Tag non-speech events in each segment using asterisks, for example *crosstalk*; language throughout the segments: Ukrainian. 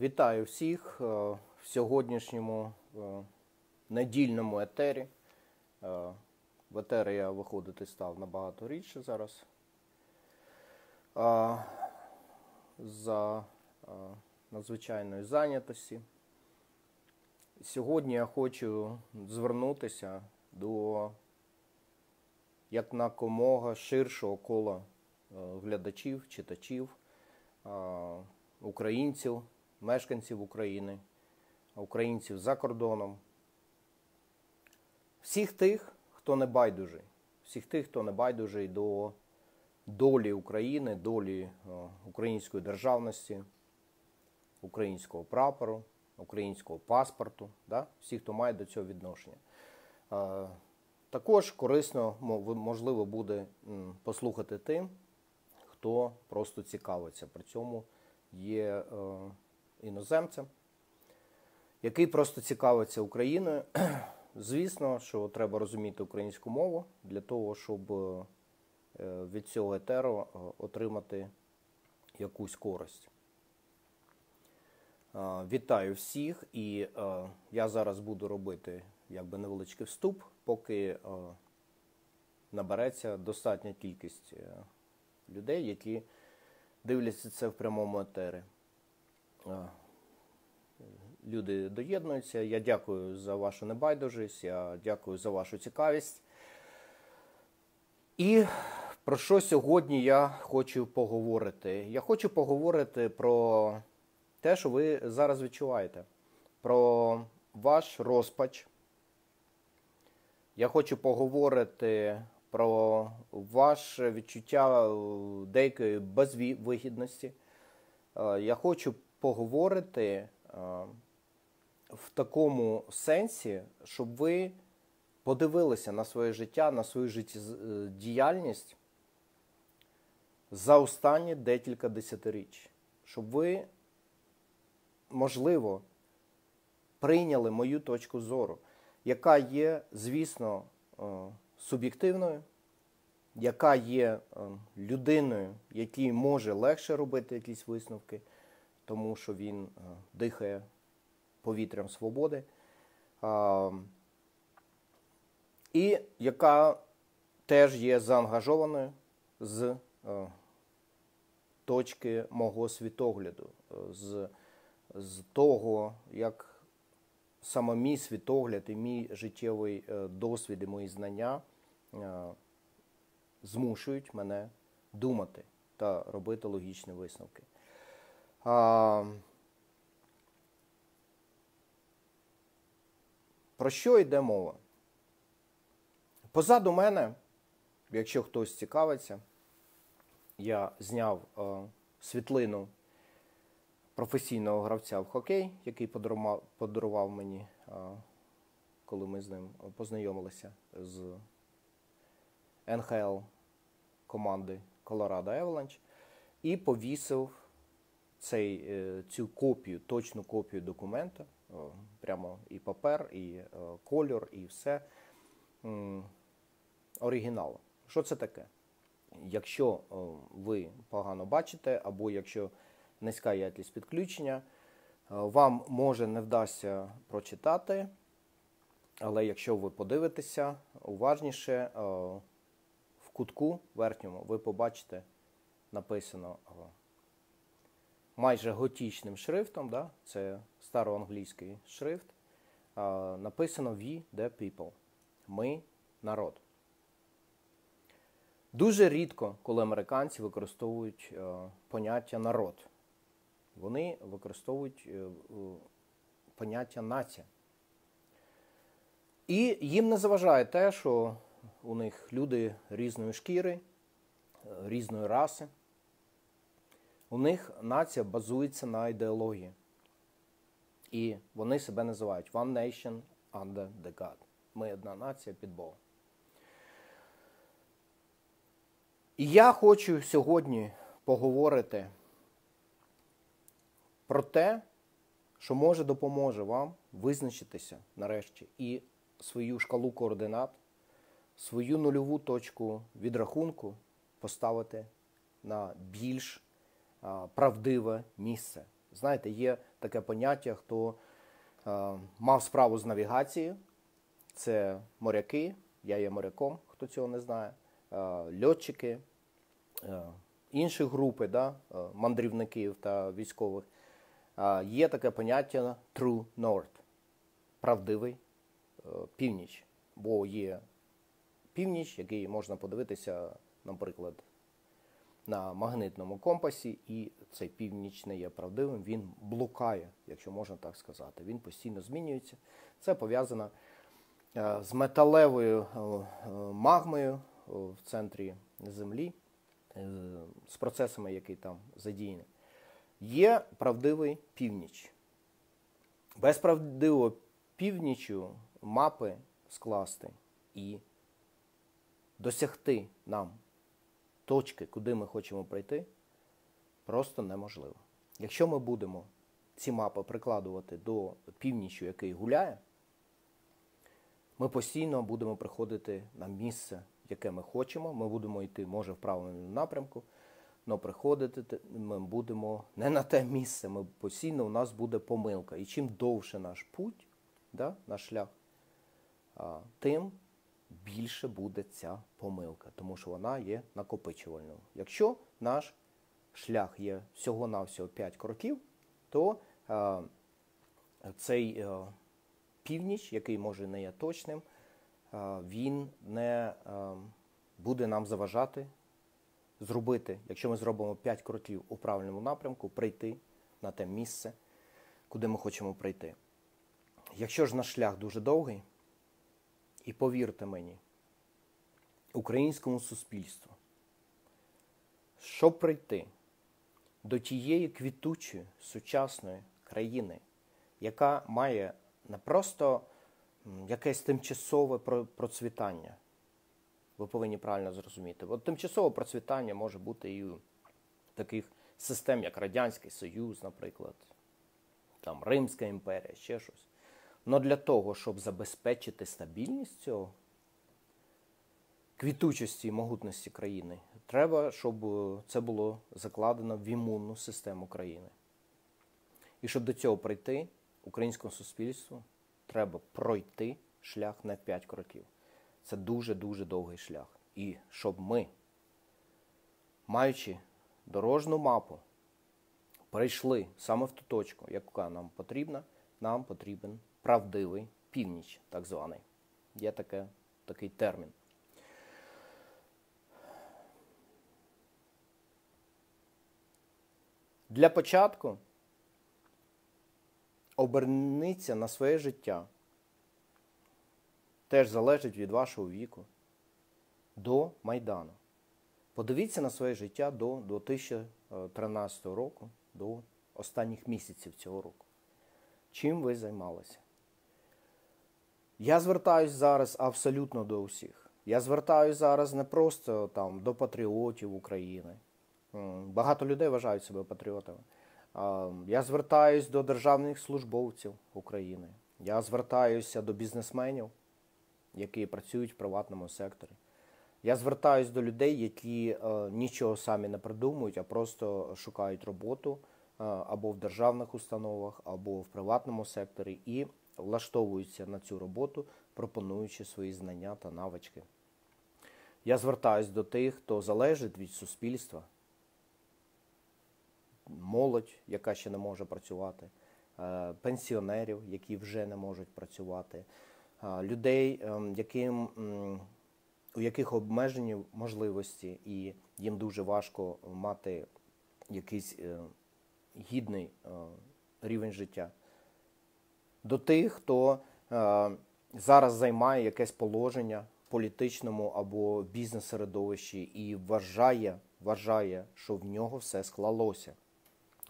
Вітаю всіх е, в сьогоднішньому е, недільному етері. Е, В етери я виходити став набагато рідше зараз. За надзвичайної зайнятості. Сьогодні я хочу звернутися до якнакомога ширшого кола глядачів, читачів, українців, мешканців України, українців за кордоном, всіх тих, хто не байдужий, всіх тих, хто не байдужий до долі України, долі е, української державності, українського прапору, українського паспорту, да? всі, хто має до цього відношення. Е, Також корисно можливо буде послухати тим, хто просто цікавиться. При цьому є е, іноземцем, який просто цікавиться Україною. *clears throat* Звісно, що треба розуміти українську мову для того, щоб е, від цього етеру е, отримати якусь користь. Е, Вітаю всіх, і я зараз буду робити якби невеличкий вступ, поки набереться достатня кількість людей, які дивляться це в прямому етері. Люди доєднуються. Я дякую за вашу небайдужість, я дякую за вашу цікавість. І про що сьогодні я хочу поговорити? Я хочу поговорити про те, що ви зараз відчуваєте, про ваш розпач. Я хочу поговорити про ваше відчуття деякої безвигідності. Е, Я хочу поговорити е, в такому сенсі, щоб ви подивилися на своє життя, на свою життєдіяльність за останні декілька десятиріч. Щоб ви, можливо, прийняли мою точку зору, яка є, звісно, е, суб'єктивною, яка є е, людиною, якій може легше робити якісь висновки, тому що він е, дихає повітрям свободи, і яка теж є заангажованою з е, точки мого світогляду, е, з, з того, як саме мій світогляд і мій життєвий досвід і мої знання змушують мене думати та робити логічні висновки. Про що йде мова? Позаду мене, якщо хтось цікавиться, я зняв е, світлину професійного гравця в хокей, який подарував мені, е, коли ми з ним познайомилися з НХЛ команди Colorado Avalanche, і повісив цей, е, цю копію, точну копію документа, прямо і папер, і е, кольор, і все оригінал. Що це таке? Якщо ви погано бачите, або якщо низька якість підключення, е, вам може не вдасться прочитати, але якщо ви подивитеся уважніше, в кутку верхньому ви побачите написано майже готічним шрифтом, да? це староанглійський шрифт, написано We the people. Ми народ. Дуже рідко, коли американці використовують е, поняття народ, вони використовують е, поняття нація. І їм не заважає те, що у них люди різної шкіри, е, різної раси. У них нація базується на ідеології. І вони себе називають One Nation under the God. Ми одна нація під Богом. І я хочу сьогодні поговорити про те, що може допоможе вам визначитися нарешті і свою шкалу координат, свою нульову точку відрахунку поставити на більш правдиве місце. Знаєте, є таке поняття, хто мав справу з навігацією. Це моряки, я є моряком, хто цього не знає, льотчики, інші групи, да, мандрівників та військових. Є таке поняття True North, правдивий північ. Бо є північ, який можна подивитися, наприклад, на магнитному компасі, і цей північ не є правдивим, він блукає, якщо можна так сказати. Він постійно змінюється. Це пов'язано е, з металевою е, е, магмою в центрі Землі, з процесами, які там задіяні. Є правдивий північ. Без правдивого північу мапи скласти і досягти нам точки, куди ми хочемо прийти, просто неможливо. Якщо ми будемо ці мапи прикладувати до північю, який гуляє, ми постійно будемо приходити на місце, яке ми хочемо. Ми будемо йти, може, в правильному напрямку, але приходити ми будемо не на те місце. Ми постійно у нас буде помилка. І чим довше наш путь, да, наш шлях, тим більше буде ця помилка, тому що вона є накопичувальною. Якщо наш шлях є всього-навсього 5 кроків, то е, цей е, північ, який може не є точним, е, він не е, буде нам заважати зробити, якщо ми зробимо 5 кроків у правильному напрямку, прийти на те місце, куди ми хочемо прийти. Якщо ж наш шлях дуже довгий, і повірте мені, українському суспільству, щоб прийти до тієї квітучої сучасної країни, яка має не просто якесь тимчасове процвітання. Ви повинні правильно зрозуміти. От тимчасове процвітання може бути і у таких систем, як Радянський Союз, наприклад, там Римська імперія, ще щось. Але для того, щоб забезпечити стабільність цього квітучості і могутності країни, треба, щоб це було закладено в імунну систему країни. І щоб до цього прийти, українському суспільству треба пройти шлях не 5 кроків. Це дуже-дуже довгий шлях. І щоб ми, маючи дорожну мапу, прийшли саме в ту точку, яка нам потрібна, нам потрібен правдивий північ, так званий. Є таке, такий термін. Для початку оберніться на своє життя. Теж залежить від вашого віку до Майдану. Подивіться на своє життя до 2013 року, до останніх місяців цього року. Чим ви займалися? Я звертаюсь зараз абсолютно до усіх. Я звертаюсь зараз не просто там до патріотів України. Багато людей вважають себе патріотами. Я звертаюсь до державних службовців України. Я звертаюся до бізнесменів, які працюють в приватному секторі. Я звертаюсь до людей, які е, нічого самі не придумують, а просто шукають роботу е, або в державних установах, або в приватному секторі і влаштовуються на цю роботу, пропонуючи свої знання та навички. Я звертаюсь до тих, хто залежить від суспільства, молодь, яка ще не може працювати, е, пенсіонерів, які вже не можуть працювати, е, людей, ем, яким, у яких обмежені можливості, і їм дуже важко мати якийсь е, гідний рівень життя до тих, хто е, зараз займає якесь положення в політичному або бізнес-середовищі і вважає, вважає, що в нього все склалося,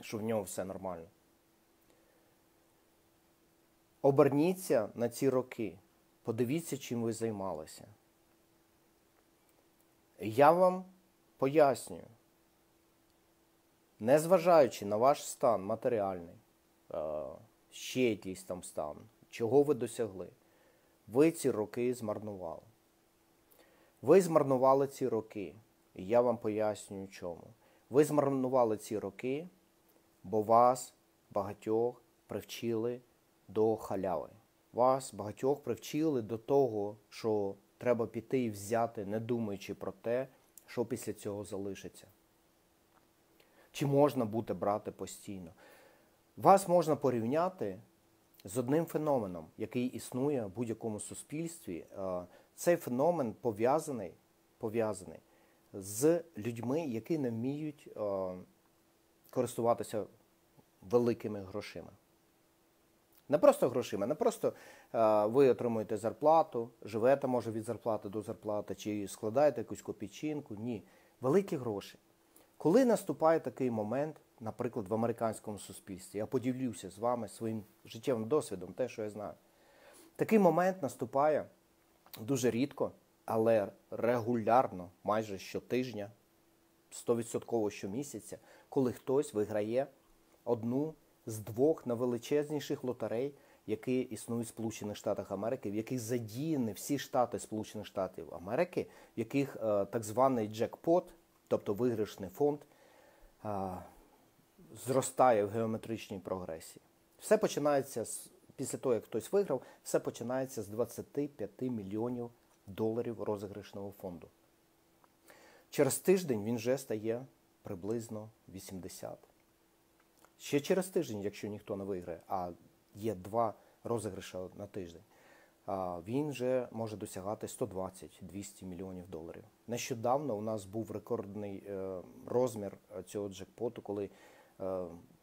що в нього все нормально. Оберніться на ці роки, подивіться, чим ви займалися. Я вам пояснюю, незважаючи на ваш стан матеріальний, е, ще якийсь там стан, чого ви досягли. Ви ці роки змарнували. Ви змарнували ці роки, і я вам пояснюю чому. Ви змарнували ці роки, бо вас багатьох привчили до халяви. Вас багатьох привчили до того, що треба піти і взяти, не думаючи про те, що після цього залишиться. Чи можна буде брати постійно? Вас можна порівняти з одним феноменом, який існує в будь-якому суспільстві. Е, цей феномен пов'язаний пов'язаний з людьми, які не вміють е, користуватися великими грошима. Не просто грошима, не просто е, ви отримуєте зарплату, живете, може, від зарплати до зарплати, чи складаєте якусь копійчинку. Ні. Великі гроші. Коли наступає такий момент, наприклад, в американському суспільстві, я поділюся з вами своїм життєвим досвідом, те, що я знаю. Такий момент наступає дуже рідко, але регулярно, майже щотижня, 100% щомісяця, коли хтось виграє одну з двох найвеличезніших лотерей, які існують в Сполучених Штатах Америки, в яких задіяні всі штати Сполучених Штатів Америки, в яких е, так званий джекпот, тобто виграшний фонд, е, зростає в геометричній прогресії. Все починається з після того, як хтось виграв, все починається з 25 мільйонів доларів розіграшного фонду. Через тиждень він вже стає приблизно 80. Ще через тиждень, якщо ніхто не виграє, а є два розіграші на тиждень, він вже може досягати 120-200 мільйонів доларів. Нещодавно у нас був рекордний е, розмір цього джекпоту, коли е,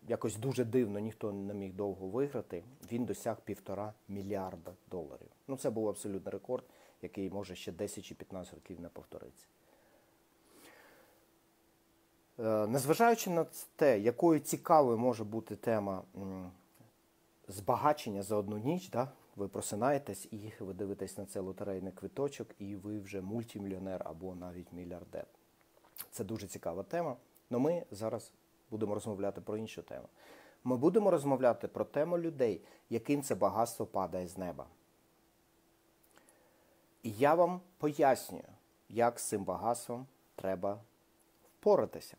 якось дуже дивно ніхто не міг довго виграти. Він досяг півтора мільярда доларів. Ну це був абсолютний рекорд, який може ще 10 чи 15 років не повториться. Е, незважаючи на те, якою цікавою може бути тема збагачення за одну ніч, да? ви просинаєтесь і ви дивитесь на цей лотерейний квиточок, і ви вже мультимільйонер або навіть мільярдер. Це дуже цікава тема. Але ми зараз будемо розмовляти про іншу тему. Ми будемо розмовляти про тему людей, яким це багатство падає з неба. І я вам пояснюю, як з цим багатством треба впоратися.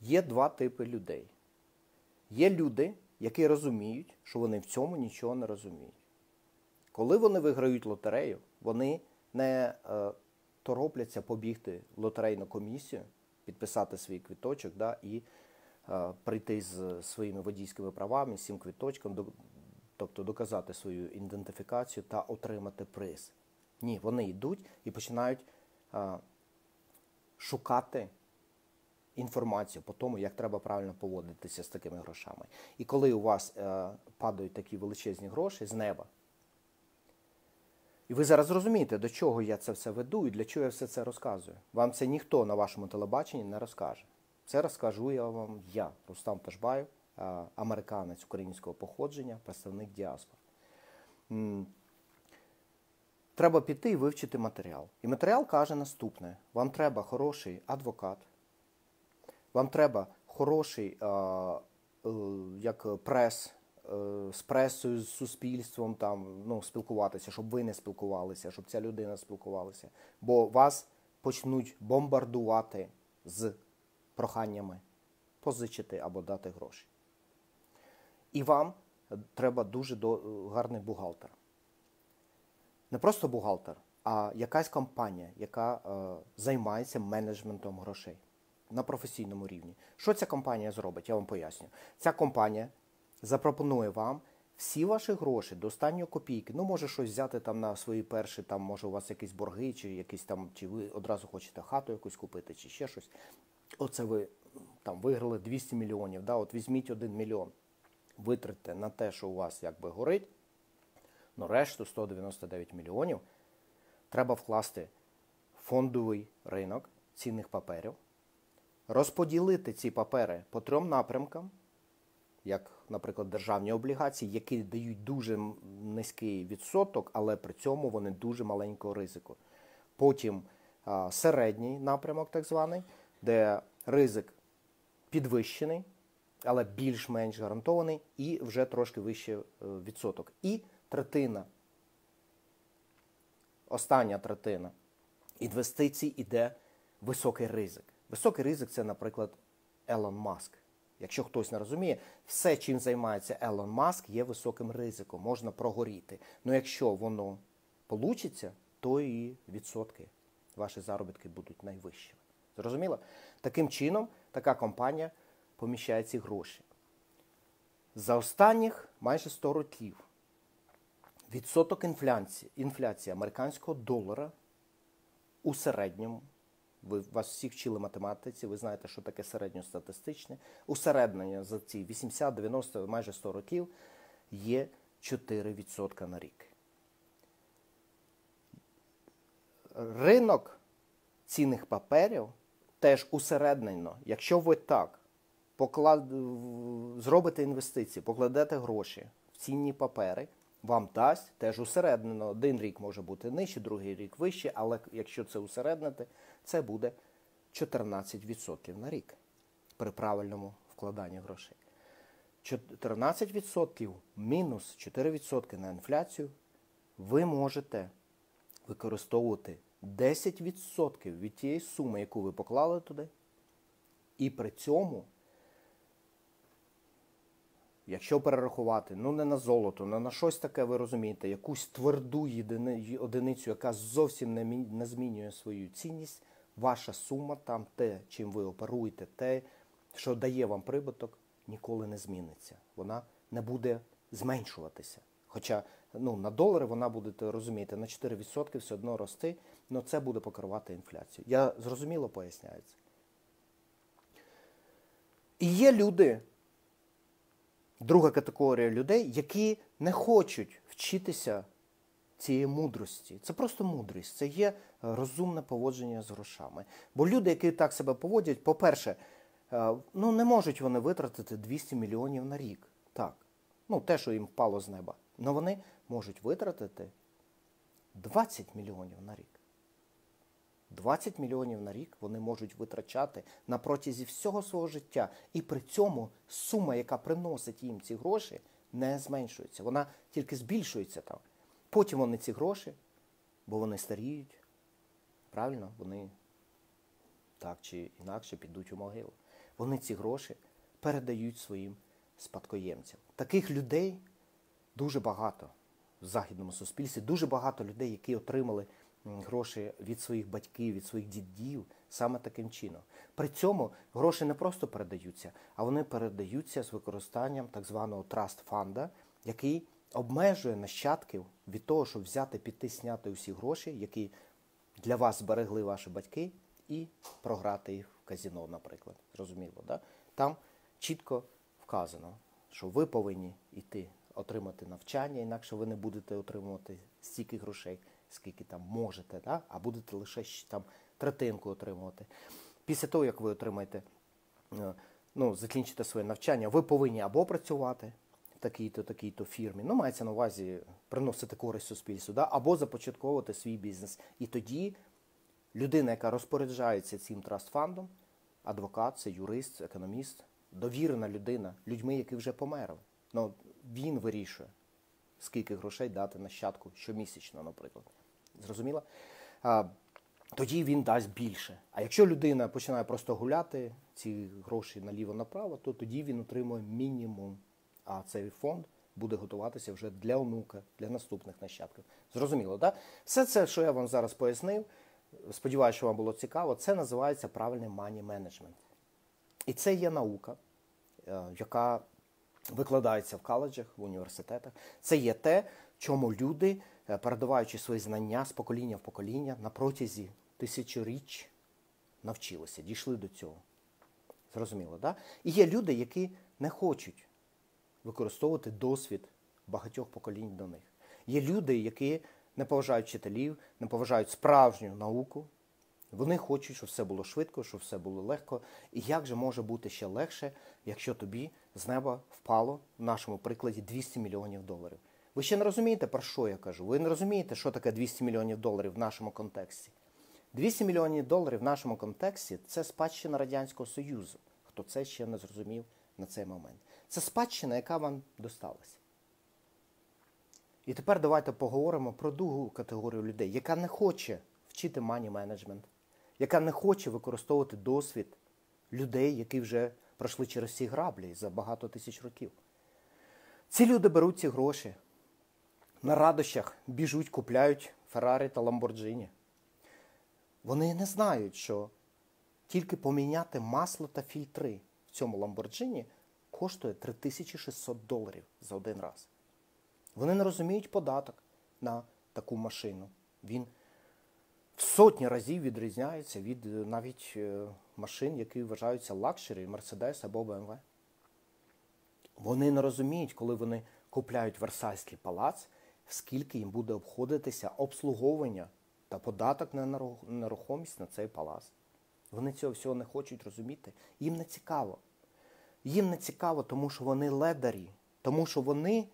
Є два типи людей. Є люди, які розуміють, що вони в цьому нічого не розуміють. Коли вони виграють лотерею, вони не е, торопляться побігти в лотерейну комісію, підписати свій квіточок да, і е, прийти з своїми водійськими правами, з квіточком, до, тобто доказати свою ідентифікацію та отримати приз. Ні, вони йдуть і починають е, шукати інформацію по тому, як треба правильно поводитися з такими грошами. І коли у вас е, падають такі величезні гроші з неба, і ви зараз розумієте, до чого я це все веду і для чого я все це розказую. Вам це ніхто на вашому телебаченні не розкаже. Це розкажу я вам я, Рустам Ташбаєв, американець українського походження, представник діаспор. Треба піти і вивчити матеріал. І матеріал каже наступне: вам треба хороший адвокат, вам треба хороший е, як прес з пресою, з суспільством там ну, спілкуватися, щоб ви не спілкувалися, щоб ця людина спілкувалася. Бо вас почнуть бомбардувати з проханнями позичити або дати гроші. І вам треба дуже гарний бухгалтер. Не просто бухгалтер, а якась компанія, яка е, займається менеджментом грошей на професійному рівні. Що ця компанія зробить? Я вам поясню. Ця компанія запропонує вам всі ваші гроші до останньої копійки. Ну, може щось взяти там на свої перші, там, може, у вас якісь борги, чи якісь там, чи ви одразу хочете хату якусь купити, чи ще щось. Оце ви там виграли 200 мільйонів. Да? От візьміть 1 мільйон, витратьте на те, що у вас якби горить. Ну, решту 199 мільйонів треба вкласти фондовий ринок цінних паперів, розподілити ці папери по трьом напрямкам як, наприклад, державні облігації, які дають дуже низький відсоток, але при цьому вони дуже маленького ризику. Потім середній напрямок, так званий, де ризик підвищений, але більш-менш гарантований, і вже трошки вищий е, відсоток. І третина, остання третина інвестицій іде високий ризик. Високий ризик це, наприклад, Елон Маск Якщо хтось не розуміє, все, чим займається Елон Маск, є високим ризиком, можна прогоріти. Ну якщо воно получиться, то і відсотки, ваші заробітки будуть найвищими. Зрозуміло? Таким чином, така компанія поміщає ці гроші. За останніх майже 100 років відсоток інфляції, інфляції американського долара у середньому, ви вас всі вчили математиці, ви знаєте, що таке середньостатистичне, усереднення за ці 80, 90, майже 100 років є 4% на рік. Ринок цінних паперів теж усереднено, якщо ви так поклад... зробите інвестиції, покладете гроші в цінні папери, вам дасть теж усереднено. Один рік може бути нижче, другий рік вище, але якщо це усереднити, це буде 14% на рік при правильному вкладанні грошей. 14% мінус 4% на інфляцію ви можете використовувати 10% від тієї суми, яку ви поклали туди, і при цьому, якщо перерахувати, ну не на золото, не на щось таке, ви розумієте, якусь тверду єдини, одиницю, яка зовсім не, не змінює свою цінність, ваша сума там, те, чим ви оперуєте, те, що дає вам прибуток, ніколи не зміниться. Вона не буде зменшуватися. Хоча ну, на долари вона буде, розумієте, на 4% все одно рости, але це буде покривати інфляцію. Я зрозуміло поясняю. І є люди, друга категорія людей, які не хочуть вчитися цієї мудрості. Це просто мудрість, це є розумне поводження з грошами. Бо люди, які так себе поводять, по-перше, ну не можуть вони витратити 200 мільйонів на рік. Так. Ну, те, що їм впало з неба. Але вони можуть витратити 20 мільйонів на рік. 20 мільйонів на рік вони можуть витрачати на протязі всього свого життя. І при цьому сума, яка приносить їм ці гроші, не зменшується. Вона тільки збільшується там. Потім вони ці гроші, бо вони старіють. Правильно, вони так чи інакше підуть у могилу. Вони ці гроші передають своїм спадкоємцям. Таких людей дуже багато в західному суспільстві, дуже багато людей, які отримали гроші від своїх батьків, від своїх дідів, саме таким чином. При цьому гроші не просто передаються, а вони передаються з використанням так званого траст фанда, який обмежує нащадків від того, щоб взяти, піти, сняти усі гроші, які для вас зберегли ваші батьки, і програти їх в казіно, наприклад. Зрозуміло, да? Там чітко вказано, що ви повинні йти отримати навчання, інакше ви не будете отримувати стільки грошей, скільки там можете, да? а будете лише там третинку отримувати. Після того, як ви отримаєте, е, ну, закінчите своє навчання, ви повинні або працювати такій-то такій-то фірмі, ну, мається на увазі приносити користь суспільству, да? або започатковувати свій бізнес. І тоді людина, яка розпоряджається цим трастфандом, адвокат, це юрист, економіст, довірена людина, людьми, які вже померли. Ну, він вирішує, скільки грошей дати нащадку щомісячно, наприклад. Зрозуміло? А, Тоді він дасть більше. А якщо людина починає просто гуляти ці гроші наліво-направо, то тоді він отримує мінімум. А цей фонд буде готуватися вже для онука, для наступних нащадків. Зрозуміло, так? Все це, що я вам зараз пояснив, сподіваюся, що вам було цікаво, це називається правильний money management. І це є наука, е, яка викладається в коледжах, в університетах. Це є те, чому люди, е, передаваючи свої знання з покоління в покоління, на протязі тисячоріч навчилися, дійшли до цього. Зрозуміло, так? І є люди, які не хочуть використовувати досвід багатьох поколінь до них. Є люди, які не поважають вчителів, не поважають справжню науку. Вони хочуть, щоб все було швидко, щоб все було легко. І як же може бути ще легше, якщо тобі з неба впало в нашому прикладі 200 мільйонів доларів? Ви ще не розумієте, про що я кажу? Ви не розумієте, що таке 200 мільйонів доларів в нашому контексті? 200 мільйонів доларів в нашому контексті це спадщина Радянського Союзу. Хто це ще не зрозумів на цей момент? Це спадщина, яка вам досталася. І тепер давайте поговоримо про другу категорію людей, яка не хоче вчити мані менеджмент, яка не хоче використовувати досвід людей, які вже пройшли через всі граблі за багато тисяч років. Ці люди беруть ці гроші, на радощах біжуть, купляють Феррарі та Ламборджині. Вони не знають, що тільки поміняти масло та фільтри в цьому Ламборджині коштує 3600 доларів за один раз. Вони не розуміють податок на таку машину. Він в сотні разів відрізняється від е, навіть е, машин, які вважаються luxury, Мерседес або БМВ. Вони не розуміють, коли вони купляють Версальський палац, скільки їм буде обходитися обслуговування та податок на нерухомість на цей палац. Вони цього всього не хочуть розуміти. Їм не цікаво. Їм не цікаво, тому що вони ледарі, тому що вони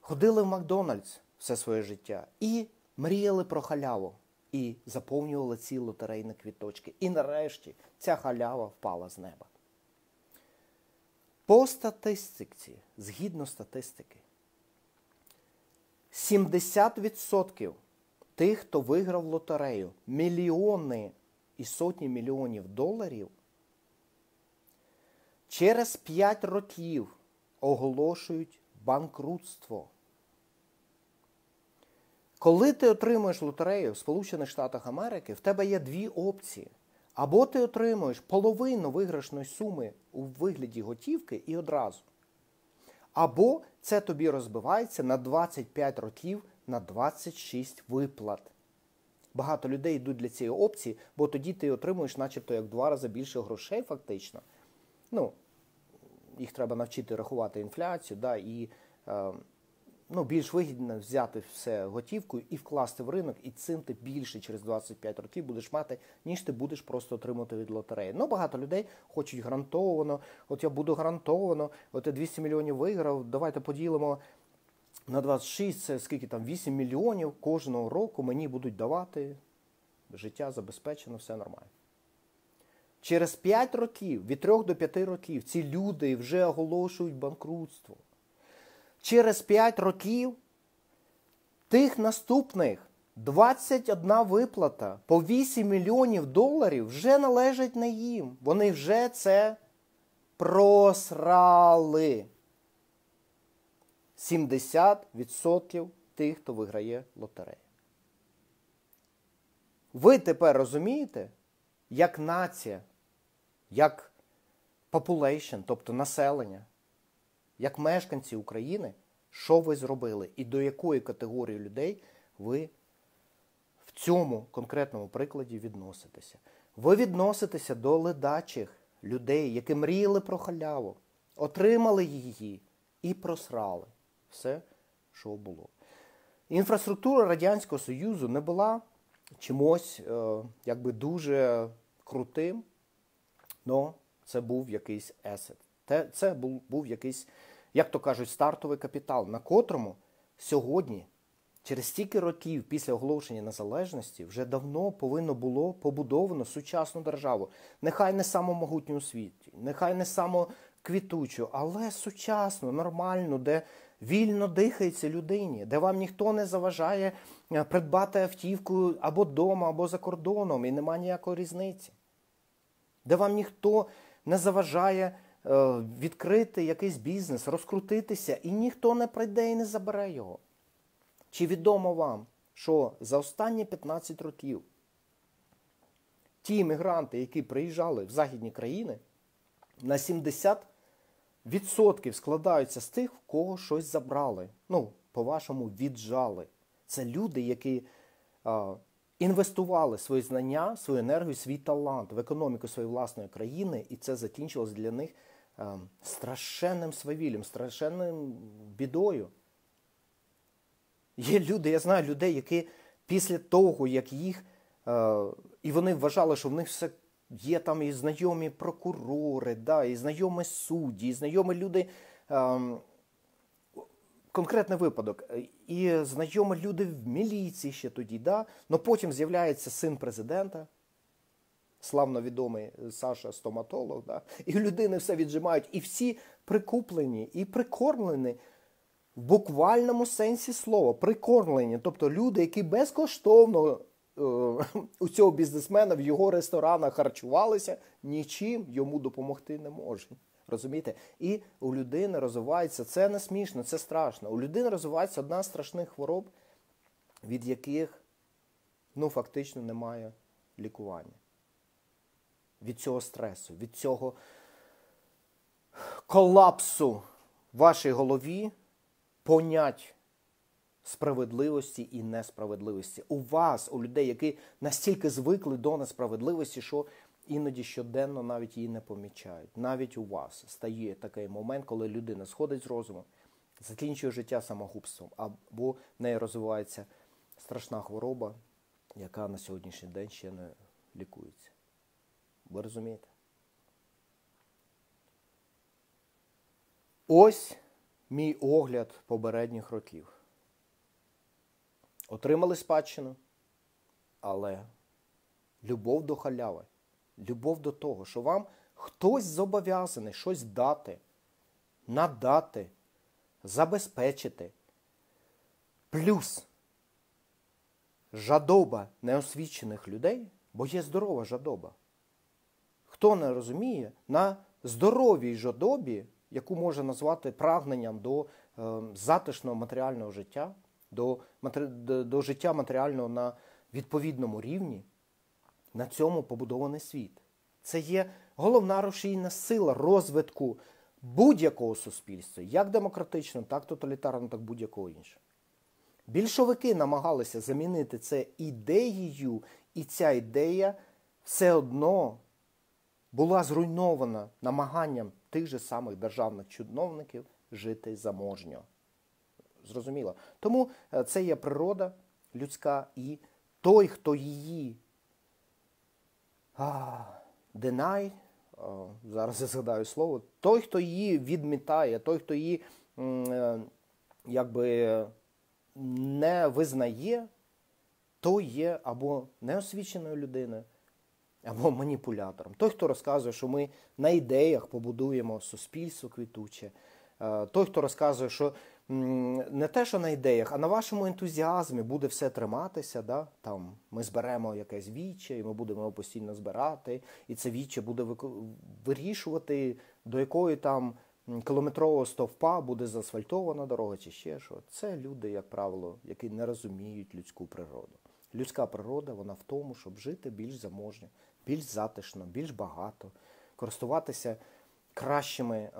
ходили в Макдональдс все своє життя і мріяли про халяву, і заповнювали ці лотерейні квіточки. І нарешті ця халява впала з неба. По статистиці, згідно статистики, 70% тих, хто виграв лотерею, мільйони і сотні мільйонів доларів, через 5 років оголошують банкрутство. Коли ти отримуєш лотерею в Сполучених Штатах Америки, в тебе є дві опції. Або ти отримуєш половину виграшної суми у вигляді готівки і одразу. Або це тобі розбивається на 25 років на 26 виплат. Багато людей йдуть для цієї опції, бо тоді ти отримуєш начебто як два рази більше грошей, фактично. Ну, Їх треба навчити рахувати інфляцію, да, і е, ну, більш вигідно взяти все готівкою і вкласти в ринок, і цим ти більше через 25 років будеш мати, ніж ти будеш просто отримати від лотереї. Ну, багато людей хочуть гарантовано, от я буду гарантовано, от я 200 мільйонів виграв, давайте поділимо на 26, це скільки там 8 мільйонів кожного року мені будуть давати життя забезпечено, все нормально. Через 5 років, від 3 до 5 років, ці люди вже оголошують банкрутство. Через 5 років тих наступних 21 виплата по 8 мільйонів доларів вже належать не їм. Вони вже це просрали. 70% тих, хто виграє лотерею. Ви тепер розумієте, як нація, як population, тобто населення, як мешканці України, що ви зробили і до якої категорії людей ви в цьому конкретному прикладі відноситеся. Ви відноситеся до ледачих людей, які мріяли про халяву, отримали її і просрали все, що було. Інфраструктура Радянського Союзу не була чимось е, якби дуже крутим, але це був якийсь есет. Це був, був якийсь, як то кажуть, стартовий капітал, на котрому сьогодні, через стільки років після оголошення незалежності, вже давно повинно було побудовано сучасну державу. Нехай не самомогутню у світі, нехай не самоквітучу, але сучасну, нормальну, де вільно дихається людині, де вам ніхто не заважає е, придбати автівку або вдома, або за кордоном, і немає ніякої різниці, де вам ніхто не заважає е, відкрити якийсь бізнес, розкрутитися, і ніхто не прийде і не забере його. Чи відомо вам, що за останні 15 років ті іммігранти, які приїжджали в західні країни, на 70 відсотків складаються з тих, в кого щось забрали. Ну, по-вашому, віджали. Це люди, які а, інвестували свої знання, свою енергію, свій талант в економіку своєї власної країни, і це закінчилось для них страшенним свавіллям, страшенним бідою. Є люди, я знаю людей, які після того, як їх, і вони вважали, що в них все Є там і знайомі прокурори, да, і знайомі судді, і знайомі люди. Конкретний випадок, і знайомі люди в міліції ще тоді, да? но потім з'являється син президента, славно відомий Саша стоматолог, да? і людини все віджимають, і всі прикуплені і прикормлені в буквальному сенсі слова, прикормлені. Тобто люди, які безкоштовно е, *laughs* у цього бізнесмена в його ресторанах харчувалися, нічим йому допомогти не може. Розумієте? І у людини розвивається, це не смішно, це страшно. У людини розвивається одна з страшних хвороб, від яких ну, фактично немає лікування. Від цього стресу, від цього колапсу в вашій голові понять справедливості і несправедливості. У вас, у людей, які настільки звикли до несправедливості, що іноді щоденно навіть її не помічають. Навіть у вас стає такий момент, коли людина сходить з розуму, закінчує життя самогубством, або в неї розвивається страшна хвороба, яка на сьогоднішній день ще не лікується. Ви розумієте? Ось мій огляд попередніх років. Отримали спадщину, але любов до халяви, любов до того, що вам хтось зобов'язаний щось дати, надати, забезпечити. Плюс жадоба неосвічених людей, бо є здорова жадоба. Хто не розуміє, на здоровій жадобі, яку можна назвати прагненням до е, затишного матеріального життя, до, до, до життя матеріального на відповідному рівні, на цьому побудований світ. Це є головна рушійна сила розвитку будь-якого суспільства, як демократичного, так тоталітарного, так будь-якого іншого. Більшовики намагалися замінити це ідеєю, і ця ідея все одно була зруйнована намаганням тих же самих державних чиновників жити заможньо. Зрозуміло. Тому е, це є природа людська, і той, хто її а, зараз я згадаю слово, той, хто її відмітає, той, хто її е, якби не визнає, той є або неосвіченою людиною, або маніпулятором. Той, хто розказує, що ми на ідеях побудуємо суспільство квітуче, е, той, хто розказує, що не те, що на ідеях, а на вашому ентузіазмі буде все триматися. Да? Там Ми зберемо якесь віче, і ми будемо його постійно збирати, і це віче буде вирішувати, до якої там кілометрового стовпа буде заасфальтована дорога чи ще що. Це люди, як правило, які не розуміють людську природу. Людська природа вона в тому, щоб жити більш заможньо, більш затишно, більш багато, користуватися кращими е,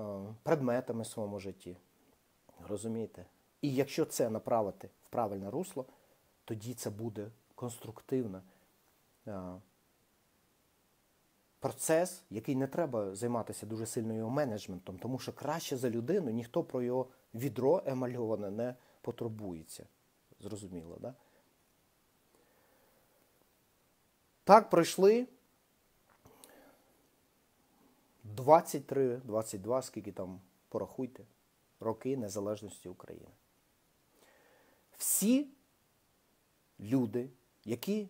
предметами в своєму житті. Розумієте? І якщо це направити в правильне русло, тоді це буде конструктивно. Е, процес, який не треба займатися дуже сильно його менеджментом, тому що краще за людину ніхто про його відро емальоване не потурбується. Зрозуміло, да? Так пройшли 23-22, скільки там порахуйте, роки незалежності України. Всі люди, які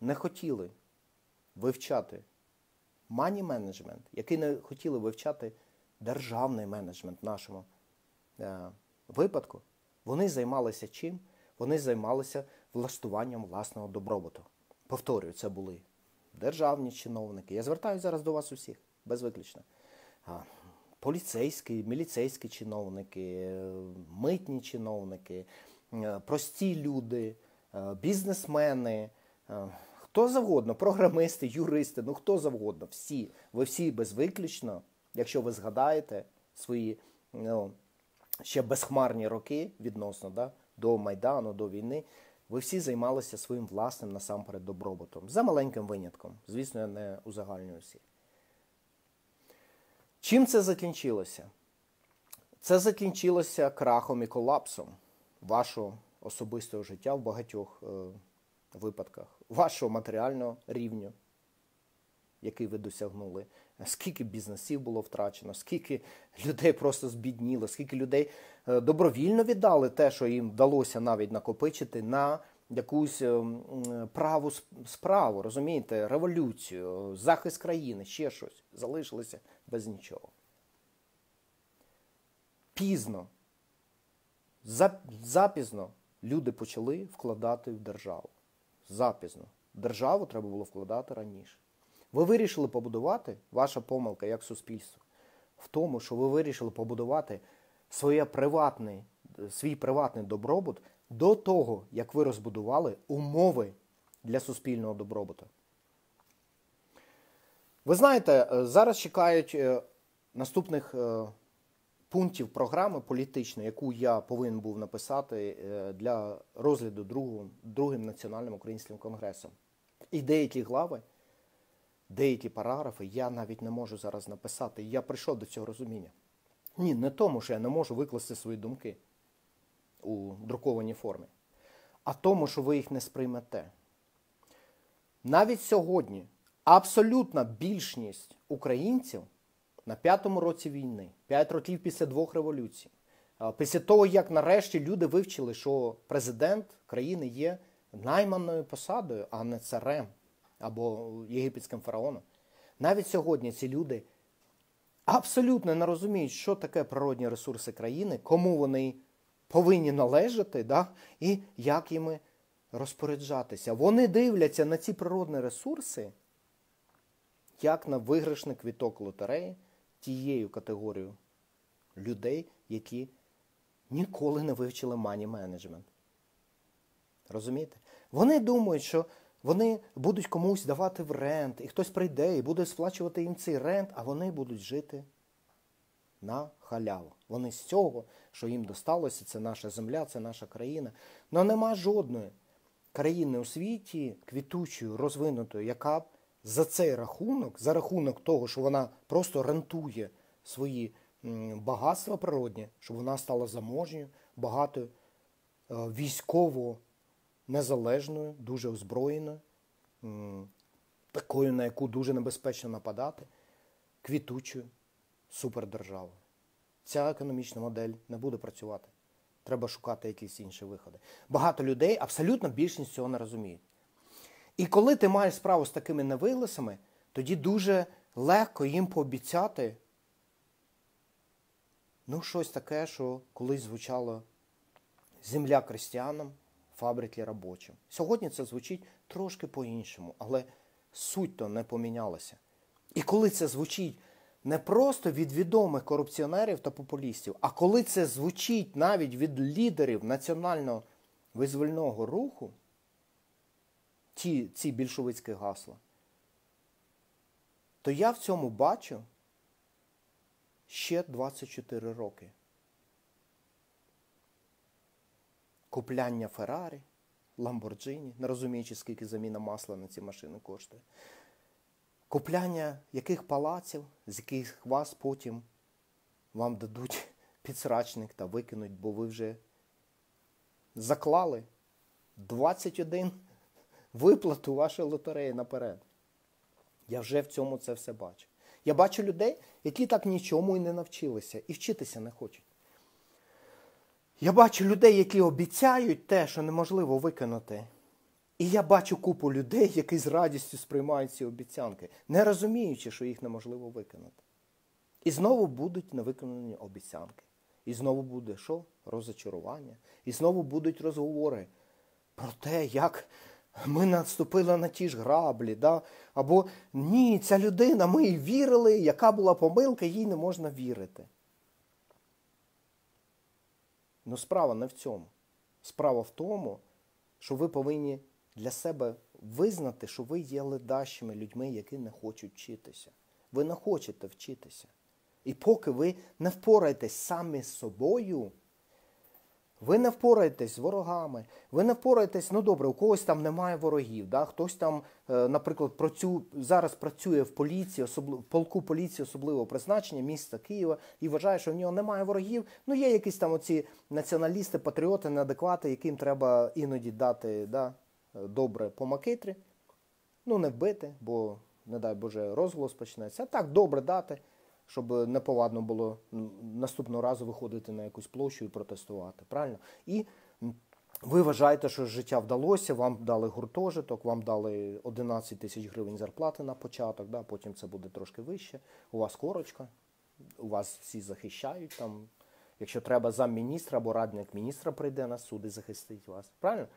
не хотіли вивчати мані менеджмент, які не хотіли вивчати державний менеджмент в нашому е, випадку, вони займалися чим? Вони займалися влаштуванням власного добробуту. Повторюю, це були державні чиновники. Я звертаюся зараз до вас усіх, безвиключно. Поліцейські, міліцейські чиновники, митні чиновники, е, прості люди, е, бізнесмени, Хто завгодно, програмисти, юристи, ну хто завгодно, всі, ви всі безвиключно, якщо ви згадаєте свої ну, ще безхмарні роки відносно да, до Майдану, до війни, ви всі займалися своїм власним насамперед добробутом. За маленьким винятком. Звісно, я не узагальнюю всі. Чим це закінчилося? Це закінчилося крахом і колапсом вашого особистого життя в багатьох. Е, випадках вашого матеріального рівню, який ви досягнули, скільки бізнесів було втрачено, скільки людей просто збідніло, скільки людей е, добровільно віддали те, що їм вдалося навіть накопичити на якусь е, праву справу, розумієте, революцію, захист країни, ще щось, залишилися без нічого. Пізно, запізно люди почали вкладати в державу. запізно. Державу треба було вкладати раніше. Ви вирішили побудувати, ваша помилка як суспільство, в тому, що ви вирішили побудувати своє приватний, свій приватний добробут до того, як ви розбудували умови для суспільного добробуту. Ви знаєте, е, зараз чекають е, наступних е, пунктів програми політичної, яку я повинен був написати для розгляду другим, другим національним українським конгресом. І деякі глави, деякі параграфи я навіть не можу зараз написати. Я прийшов до цього розуміння. Ні, не тому, що я не можу викласти свої думки у друкованій формі, а тому, що ви їх не сприймете. Навіть сьогодні абсолютна більшість українців на п'ятому році війни, п'ять років після двох революцій, після того, як нарешті люди вивчили, що президент країни є найманною посадою, а не царем або єгипетським фараоном. Навіть сьогодні ці люди абсолютно не розуміють, що таке природні ресурси країни, кому вони повинні належати, да, і як їми розпоряджатися. Вони дивляться на ці природні ресурси, як на виграшний квіток лотереї тією категорією людей, які ніколи не вивчили мані менеджмент. Розумієте? Вони думають, що вони будуть комусь давати в рент, і хтось прийде і буде сплачувати їм цей рент, а вони будуть жити на халяву. Вони з цього, що їм досталося, це наша земля, це наша країна. Але нема жодної країни у світі квітучої, розвинутої, яка б за цей рахунок, за рахунок того, що вона просто рентує свої багатства природні, щоб вона стала заможньою, багатою, е, військово незалежною, дуже озброєною, такою, на яку дуже небезпечно нападати, квітучою супердержавою. Ця економічна модель не буде працювати. Треба шукати якісь інші виходи. Багато людей, абсолютно більшість цього не розуміють. І коли ти маєш справу з такими невигласами, тоді дуже легко їм пообіцяти ну, щось таке, що колись звучало земля крестьянам, фабрики робочим. Сьогодні це звучить трошки по-іншому, але суть то не помінялася. І коли це звучить не просто від відомих корупціонерів та популістів, а коли це звучить навіть від лідерів національного визвольного руху, ті, ці більшовицькі гасла, то я в цьому бачу ще 24 роки. Купляння Феррарі, Ламборджині, не розуміючи, скільки заміна масла на ці машини коштує. Купляння яких палаців, з яких вас потім вам дадуть *laughs* підсрачник та викинуть, бо ви вже заклали 21 *laughs* виплату вашої лотереї наперед. Я вже в цьому це все бачу. Я бачу людей, які так нічому і не навчилися, і вчитися не хочуть. Я бачу людей, які обіцяють те, що неможливо виконати. І я бачу купу людей, які з радістю сприймають ці обіцянки, не розуміючи, що їх неможливо виконати. І знову будуть невиконані обіцянки. І знову буде що? Розочарування. І знову будуть розговори про те, як ми наступили на ті ж граблі. Да? Або ні, ця людина, ми їй вірили, яка була помилка, їй не можна вірити. Ну справа не в цьому. Справа в тому, що ви повинні для себе визнати, що ви є ледащими людьми, які не хочуть вчитися. Ви не хочете вчитися. І поки ви не впораєтесь самі з собою, ви не впораєтесь з ворогами, ви не впораєтесь, ну добре, у когось там немає ворогів. Да? Хтось там, е, наприклад, працю, зараз працює в поліції, особливо полку поліції особливого призначення міста Києва і вважає, що в нього немає ворогів. Ну, є якісь там оці націоналісти, патріоти, неадеквати, яким треба іноді дати да, добре по макитрі. Ну, не вбити, бо, не дай Боже, розголос почнеться. А так добре дати щоб неповадно було наступного разу виходити на якусь площу і протестувати. Правильно? І ви вважаєте, що життя вдалося, вам дали гуртожиток, вам дали 11 тисяч гривень зарплати на початок, да, потім це буде трошки вище. У вас корочка, у вас всі захищають там. Якщо треба замміністра або радник міністра прийде на суд і захистить вас. Правильно?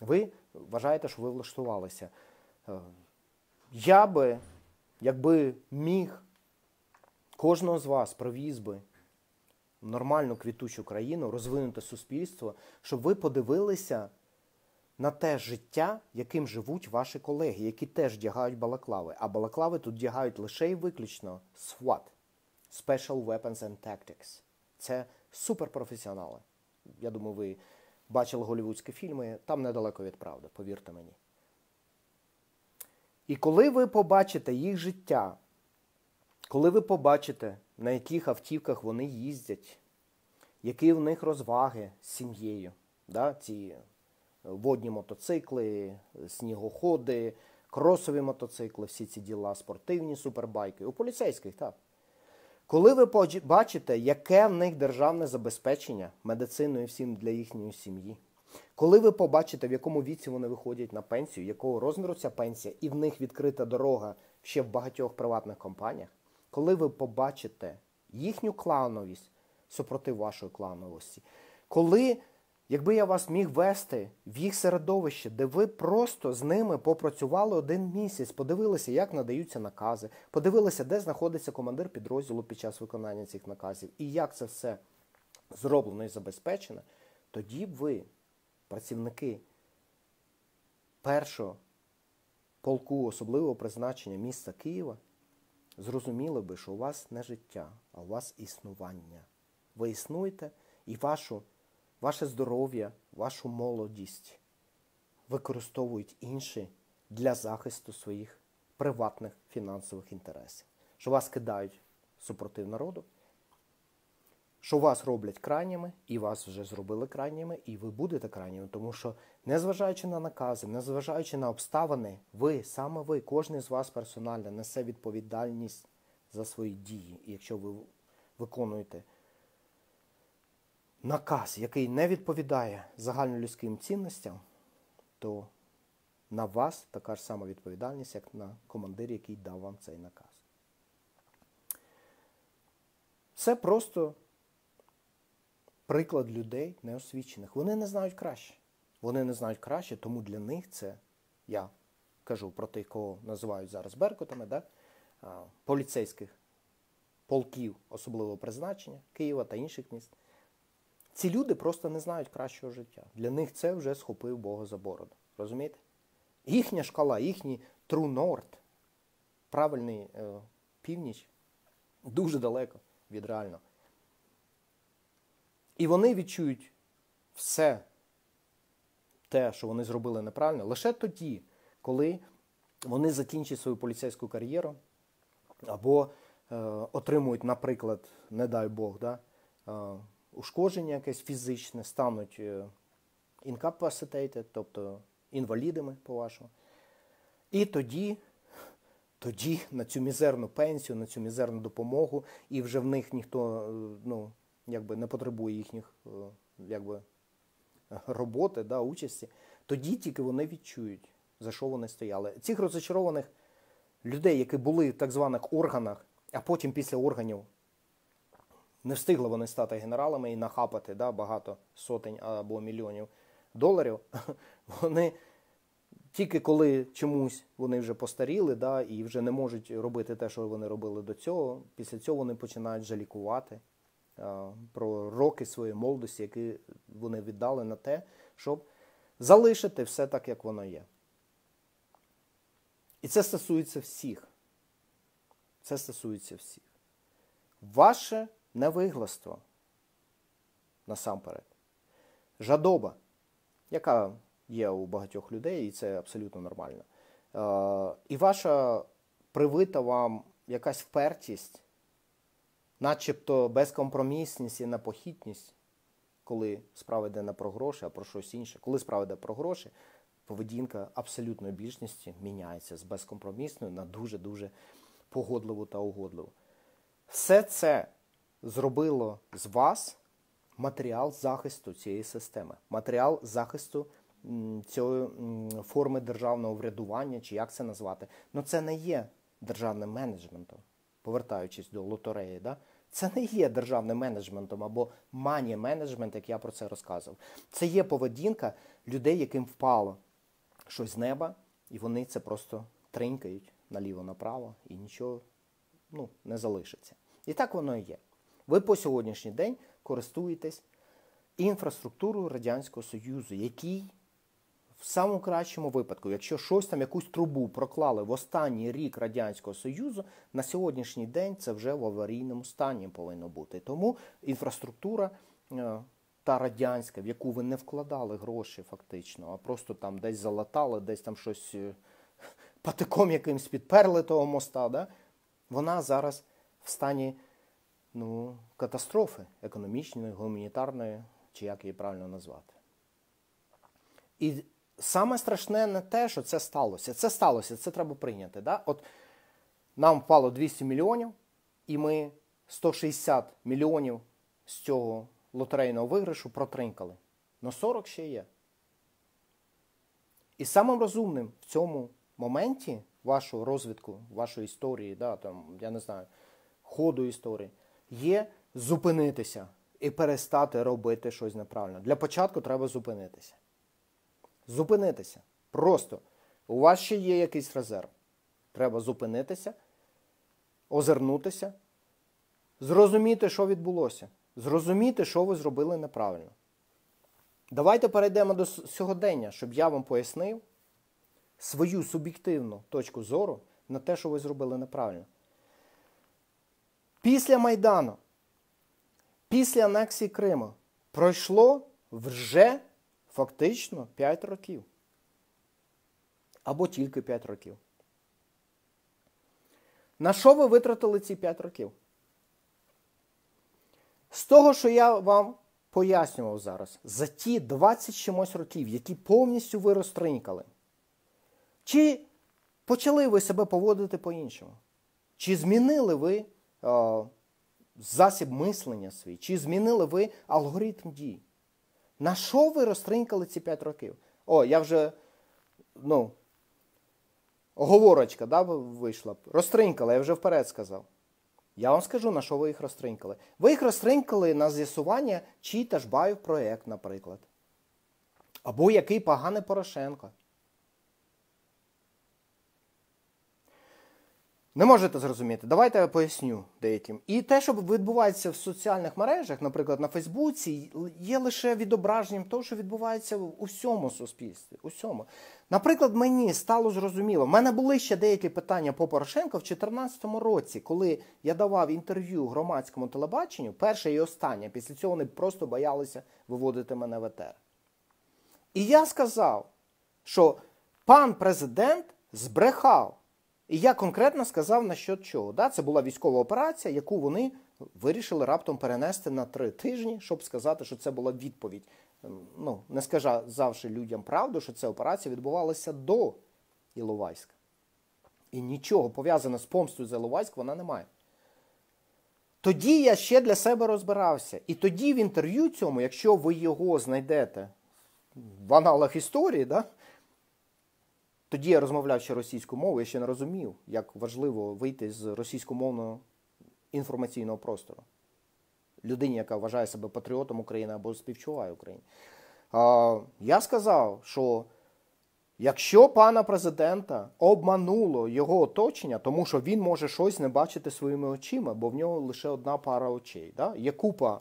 Ви вважаєте, що ви влаштувалися. Е, я би, якби міг, кожного з вас провіз би в нормальну квітучу країну, розвинуте суспільство, щоб ви подивилися на те життя, яким живуть ваші колеги, які теж дягають балаклави. А балаклави тут дягають лише і виключно SWAT – Special Weapons and Tactics. Це суперпрофесіонали. Я думаю, ви бачили голівудські фільми, там недалеко від правди, повірте мені. І коли ви побачите їх життя, коли ви побачите, на яких автівках вони їздять, які в них розваги з сім'єю, да, ці водні мотоцикли, снігоходи, кросові мотоцикли, всі ці діла, спортивні супербайки, у поліцейських, так. Коли ви бачите, яке в них державне забезпечення медициною всім для їхньої сім'ї, коли ви побачите, в якому віці вони виходять на пенсію, якого розміру ця пенсія, і в них відкрита дорога ще в багатьох приватних компаніях, коли ви побачите їхню клановість супротив вашої клановості, коли Якби я вас міг вести в їх середовище, де ви просто з ними попрацювали один місяць, подивилися, як надаються накази, подивилися, де знаходиться командир підрозділу під час виконання цих наказів, і як це все зроблено і забезпечено, тоді б ви, працівники першого полку особливого призначення міста Києва, зрозуміли би, що у вас не життя, а у вас існування. Ви існуєте і вашу ваше здоров'я, вашу молодість використовують інші для захисту своїх приватних фінансових інтересів, що вас кидають супротив народу, що вас роблять крайніми, і вас вже зробили крайніми, і ви будете крайніми, тому що, незважаючи на накази, незважаючи на обставини, ви, саме ви, кожен з вас персонально несе відповідальність за свої дії. І якщо ви виконуєте наказ, який не відповідає загальнолюдським цінностям, то на вас така ж сама відповідальність, як на командир, який дав вам цей наказ. Це просто приклад людей неосвічених. Вони не знають краще. Вони не знають краще, тому для них це, я кажу про тих, кого називають зараз беркутами, да? поліцейських полків особливого призначення Києва та інших міст. Ці люди просто не знають кращого життя. Для них це вже схопив Бога за бороду. Розумієте? Їхня шкала, їхній True North, правильний е, північ, дуже далеко від реального. І вони відчують все те, що вони зробили неправильно, лише тоді, коли вони закінчать свою поліцейську кар'єру або е, отримують, наприклад, не дай Бог, да, е, ушкодження якесь фізичне, стануть е, incapacitated, тобто інвалідами, по-вашому. І тоді тоді на цю мізерну пенсію, на цю мізерну допомогу, і вже в них ніхто е, ну, якби не потребує їхніх е, якби, роботи, да, участі, тоді тільки вони відчують, за що вони стояли. Цих розочарованих людей, які були в так званих органах, а потім після органів не встигли вони стати генералами і нахапати да, багато сотень або мільйонів доларів. *laughs* Вони тільки коли чомусь вони вже постаріли да, і вже не можуть робити те, що вони робили до цього, після цього вони починають жалікувати а, про роки своєї молодості, які вони віддали на те, щоб залишити все так, як воно є. І це стосується всіх. Це стосується всіх. Ваше невигластво насамперед. Жадоба, яка є у багатьох людей, і це абсолютно нормально. Е, і ваша привита вам якась впертість, начебто безкомпромісність і непохитність, коли справа йде не про гроші, а про щось інше. Коли справа йде про гроші, поведінка абсолютної більшості міняється з безкомпромісною на дуже-дуже погодливу та угодливу. Все це зробило з вас матеріал захисту цієї системи, матеріал захисту цієї форми державного врядування, чи як це назвати. Ну це не є державним менеджментом. повертаючись до лотереї, да, це не є державним менеджментом або мані менеджмент, як я про це розказував. Це є поведінка людей, яким впало щось з неба, і вони це просто тринькають наліво-направо і нічого ну, не залишиться. І так воно і є. Ви по сьогоднішній день користуєтесь інфраструктурою Радянського Союзу, який в самому кращому випадку, якщо щось там, якусь трубу проклали в останній рік Радянського Союзу, на сьогоднішній день це вже в аварійному стані повинно бути. Тому інфраструктура е, та радянська, в яку ви не вкладали гроші фактично, а просто там десь залатали, десь там щось е, патиком якимсь підперли того моста, да? вона зараз в стані ну, катастрофи економічної, гуманітарної, чи як її правильно назвати. І саме страшне не те, що це сталося. Це сталося, це треба прийняти. Да? От Нам впало 200 мільйонів, і ми 160 мільйонів з цього лотерейного виграшу протринкали. Но 40 ще є. І самим розумним в цьому моменті вашого розвитку, вашої історії, да, там, я не знаю, ходу історії, є зупинитися і перестати робити щось неправильно. Для початку треба зупинитися. Зупинитися. Просто. У вас ще є якийсь резерв. Треба зупинитися, озирнутися, зрозуміти, що відбулося. Зрозуміти, що ви зробили неправильно. Давайте перейдемо до сьогодення, щоб я вам пояснив свою суб'єктивну точку зору на те, що ви зробили неправильно. Після Майдану, після анексії Криму пройшло вже фактично 5 років. Або тільки 5 років. На що ви витратили ці 5 років? З того, що я вам пояснював зараз, за ті 20 чимось років, які повністю ви розтринькали, чи почали ви себе поводити по-іншому? Чи змінили ви засіб мислення свій? Чи змінили ви алгоритм дій? На що ви розтринькали ці 5 років? О, я вже, ну, оговорочка да, вийшла. Розтринькала, я вже вперед сказав. Я вам скажу, на що ви їх розтринькали. Ви їх розтринькали на з'ясування, чий Ташбаєв проєкт, наприклад. Або який поганий Порошенко. Не можете зрозуміти. Давайте я поясню деяким. І те, що відбувається в соціальних мережах, наприклад, на Фейсбуці, є лише відображенням того, що відбувається у всьому суспільстві. Усьому. Наприклад, мені стало зрозуміло, в мене були ще деякі питання по Порошенко в 2014 році, коли я давав інтерв'ю громадському телебаченню, перше і останнє, після цього вони просто боялися виводити мене в етер. І я сказав, що пан президент збрехав. І я конкретно сказав на що чого. Да? Це була військова операція, яку вони вирішили раптом перенести на три тижні, щоб сказати, що це була відповідь. Ем, ну, Не сказавши людям правду, що ця операція відбувалася до Іловайська. І нічого пов'язаного з помстою за Іловайськ вона не має. Тоді я ще для себе розбирався. І тоді в інтерв'ю цьому, якщо ви його знайдете в аналах історії, да, тоді я розмовляв ще російською мовою, я ще не розумів, як важливо вийти з російськомовного інформаційного простору. Людині, яка вважає себе патріотом України або співчуває Україні. А, Я сказав, що якщо пана президента обмануло його оточення, тому що він може щось не бачити своїми очима, бо в нього лише одна пара очей. Да? Є купа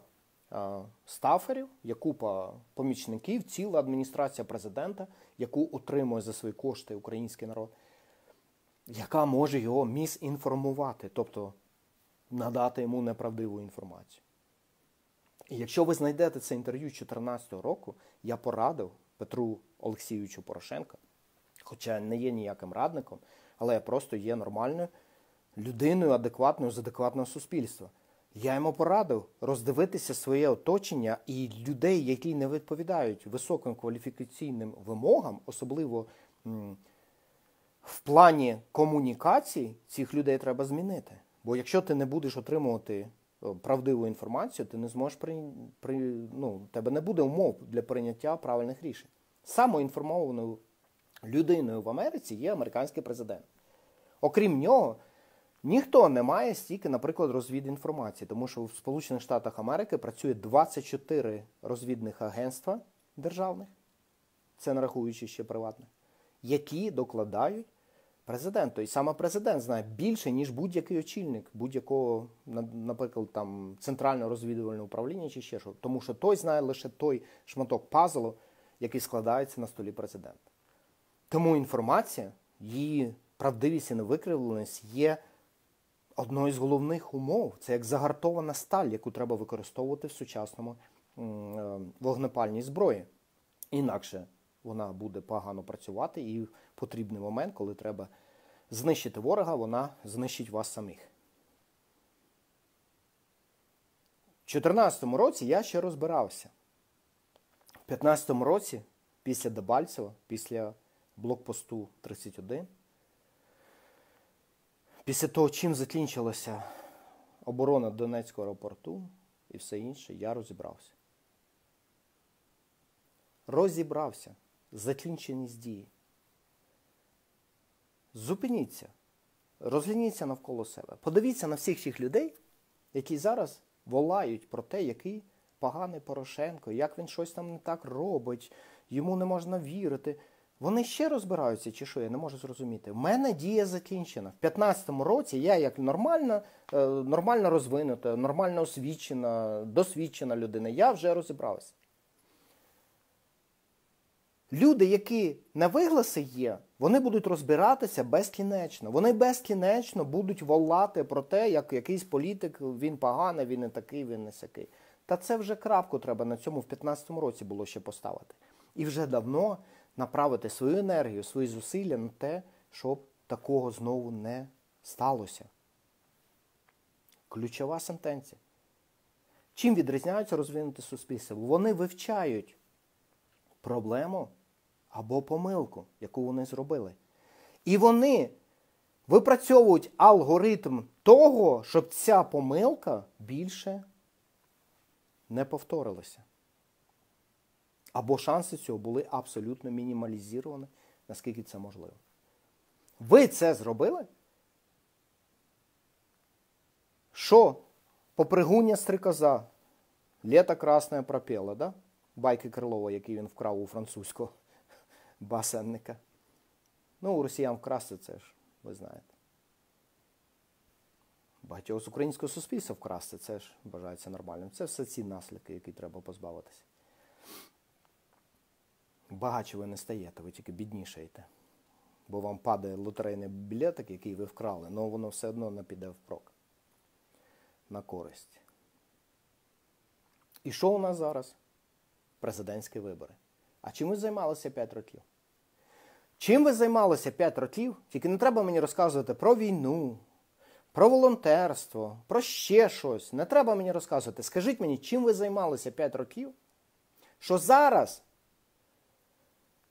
стаферів, є купа помічників, ціла адміністрація президента, яку отримує за свої кошти український народ, яка може його місінформувати, тобто надати йому неправдиву інформацію. І якщо ви знайдете це інтерв'ю 2014 року, я порадив Петру Олексійовичу Порошенка, хоча не є ніяким радником, але я просто є нормальною людиною, адекватною з адекватного суспільства. Я йому порадив роздивитися своє оточення і людей, які не відповідають високим кваліфікаційним вимогам, особливо в плані комунікації, цих людей треба змінити. Бо якщо ти не будеш отримувати е, правдиву інформацію, ти не зможеш при, при ну, тебе не буде умов для прийняття правильних рішень. Самоінформованою людиною в Америці є американський президент. Окрім нього Ніхто не має стільки, наприклад, розвід інформації, тому що в Сполучених Штатах Америки працює 24 розвідних агентства державних, це нарахуючи ще приватних, які докладають президенту. І саме президент знає більше, ніж будь-який очільник будь-якого, наприклад, там центрального розвідувального управління чи ще що. Тому що той знає лише той шматок пазлу, який складається на столі президента. Тому інформація, її правдивість і невикривленість є одною з головних умов. Це як загартована сталь, яку треба використовувати в сучасному е, вогнепальній зброї. Інакше вона буде погано працювати, і в потрібний момент, коли треба знищити ворога, вона знищить вас самих. У 2014 році я ще розбирався. У 2015 році, після Дебальцева, після блокпосту 31, після того, чим закінчилася оборона Донецького аеропорту і все інше, я розібрався. Розібрався. Закінченість дії. Зупиніться, розгляніться навколо себе. Подивіться на всіх цих людей, які зараз волають про те, який поганий Порошенко, як він щось там не так робить, йому не можна вірити. Вони ще розбираються, чи що, я не можу зрозуміти. У мене дія закінчена. В 2015 році я як нормальна, е, нормально розвинута, нормально освічена, досвідчена людина, я вже розібрався. Люди, які на вигласи є, вони будуть розбиратися безкінечно. Вони безкінечно будуть волати про те, як якийсь політик він поганий, він не такий, він не сякий. Та це вже крапку треба на цьому в 2015 році було ще поставити. І вже давно направити свою енергію, свої зусилля на те, щоб такого знову не сталося. Ключова сентенція. Чим відрізняються розвинуті суспільства? Вони вивчають проблему або помилку, яку вони зробили. І вони випрацьовують алгоритм того, щоб ця помилка більше не повторилася. Або шанси цього були абсолютно мінімалізовані, наскільки це можливо. Ви це зробили? Що? Попригуння стрикоза, літо красне пропело, да? Байки Крилова, який він вкрав у французького *laughs* басенника. Ну, у росіян вкрасти це ж, ви знаєте. Багатьох з українського суспільства вкрасти це ж вважається нормальним. Це все ці наслідки, які треба позбавитися. Багаче ви не стаєте, ви тільки біднішаєте. Бо вам падає лотерейний білетик, який ви вкрали, але воно все одно не піде впрок. На користь. І що у нас зараз? Президентські вибори. А чим ви займалися 5 років? Чим ви займалися 5 років? Тільки не треба мені розказувати про війну, про волонтерство, про ще щось. Не треба мені розказувати. Скажіть мені, чим ви займалися 5 років? Що зараз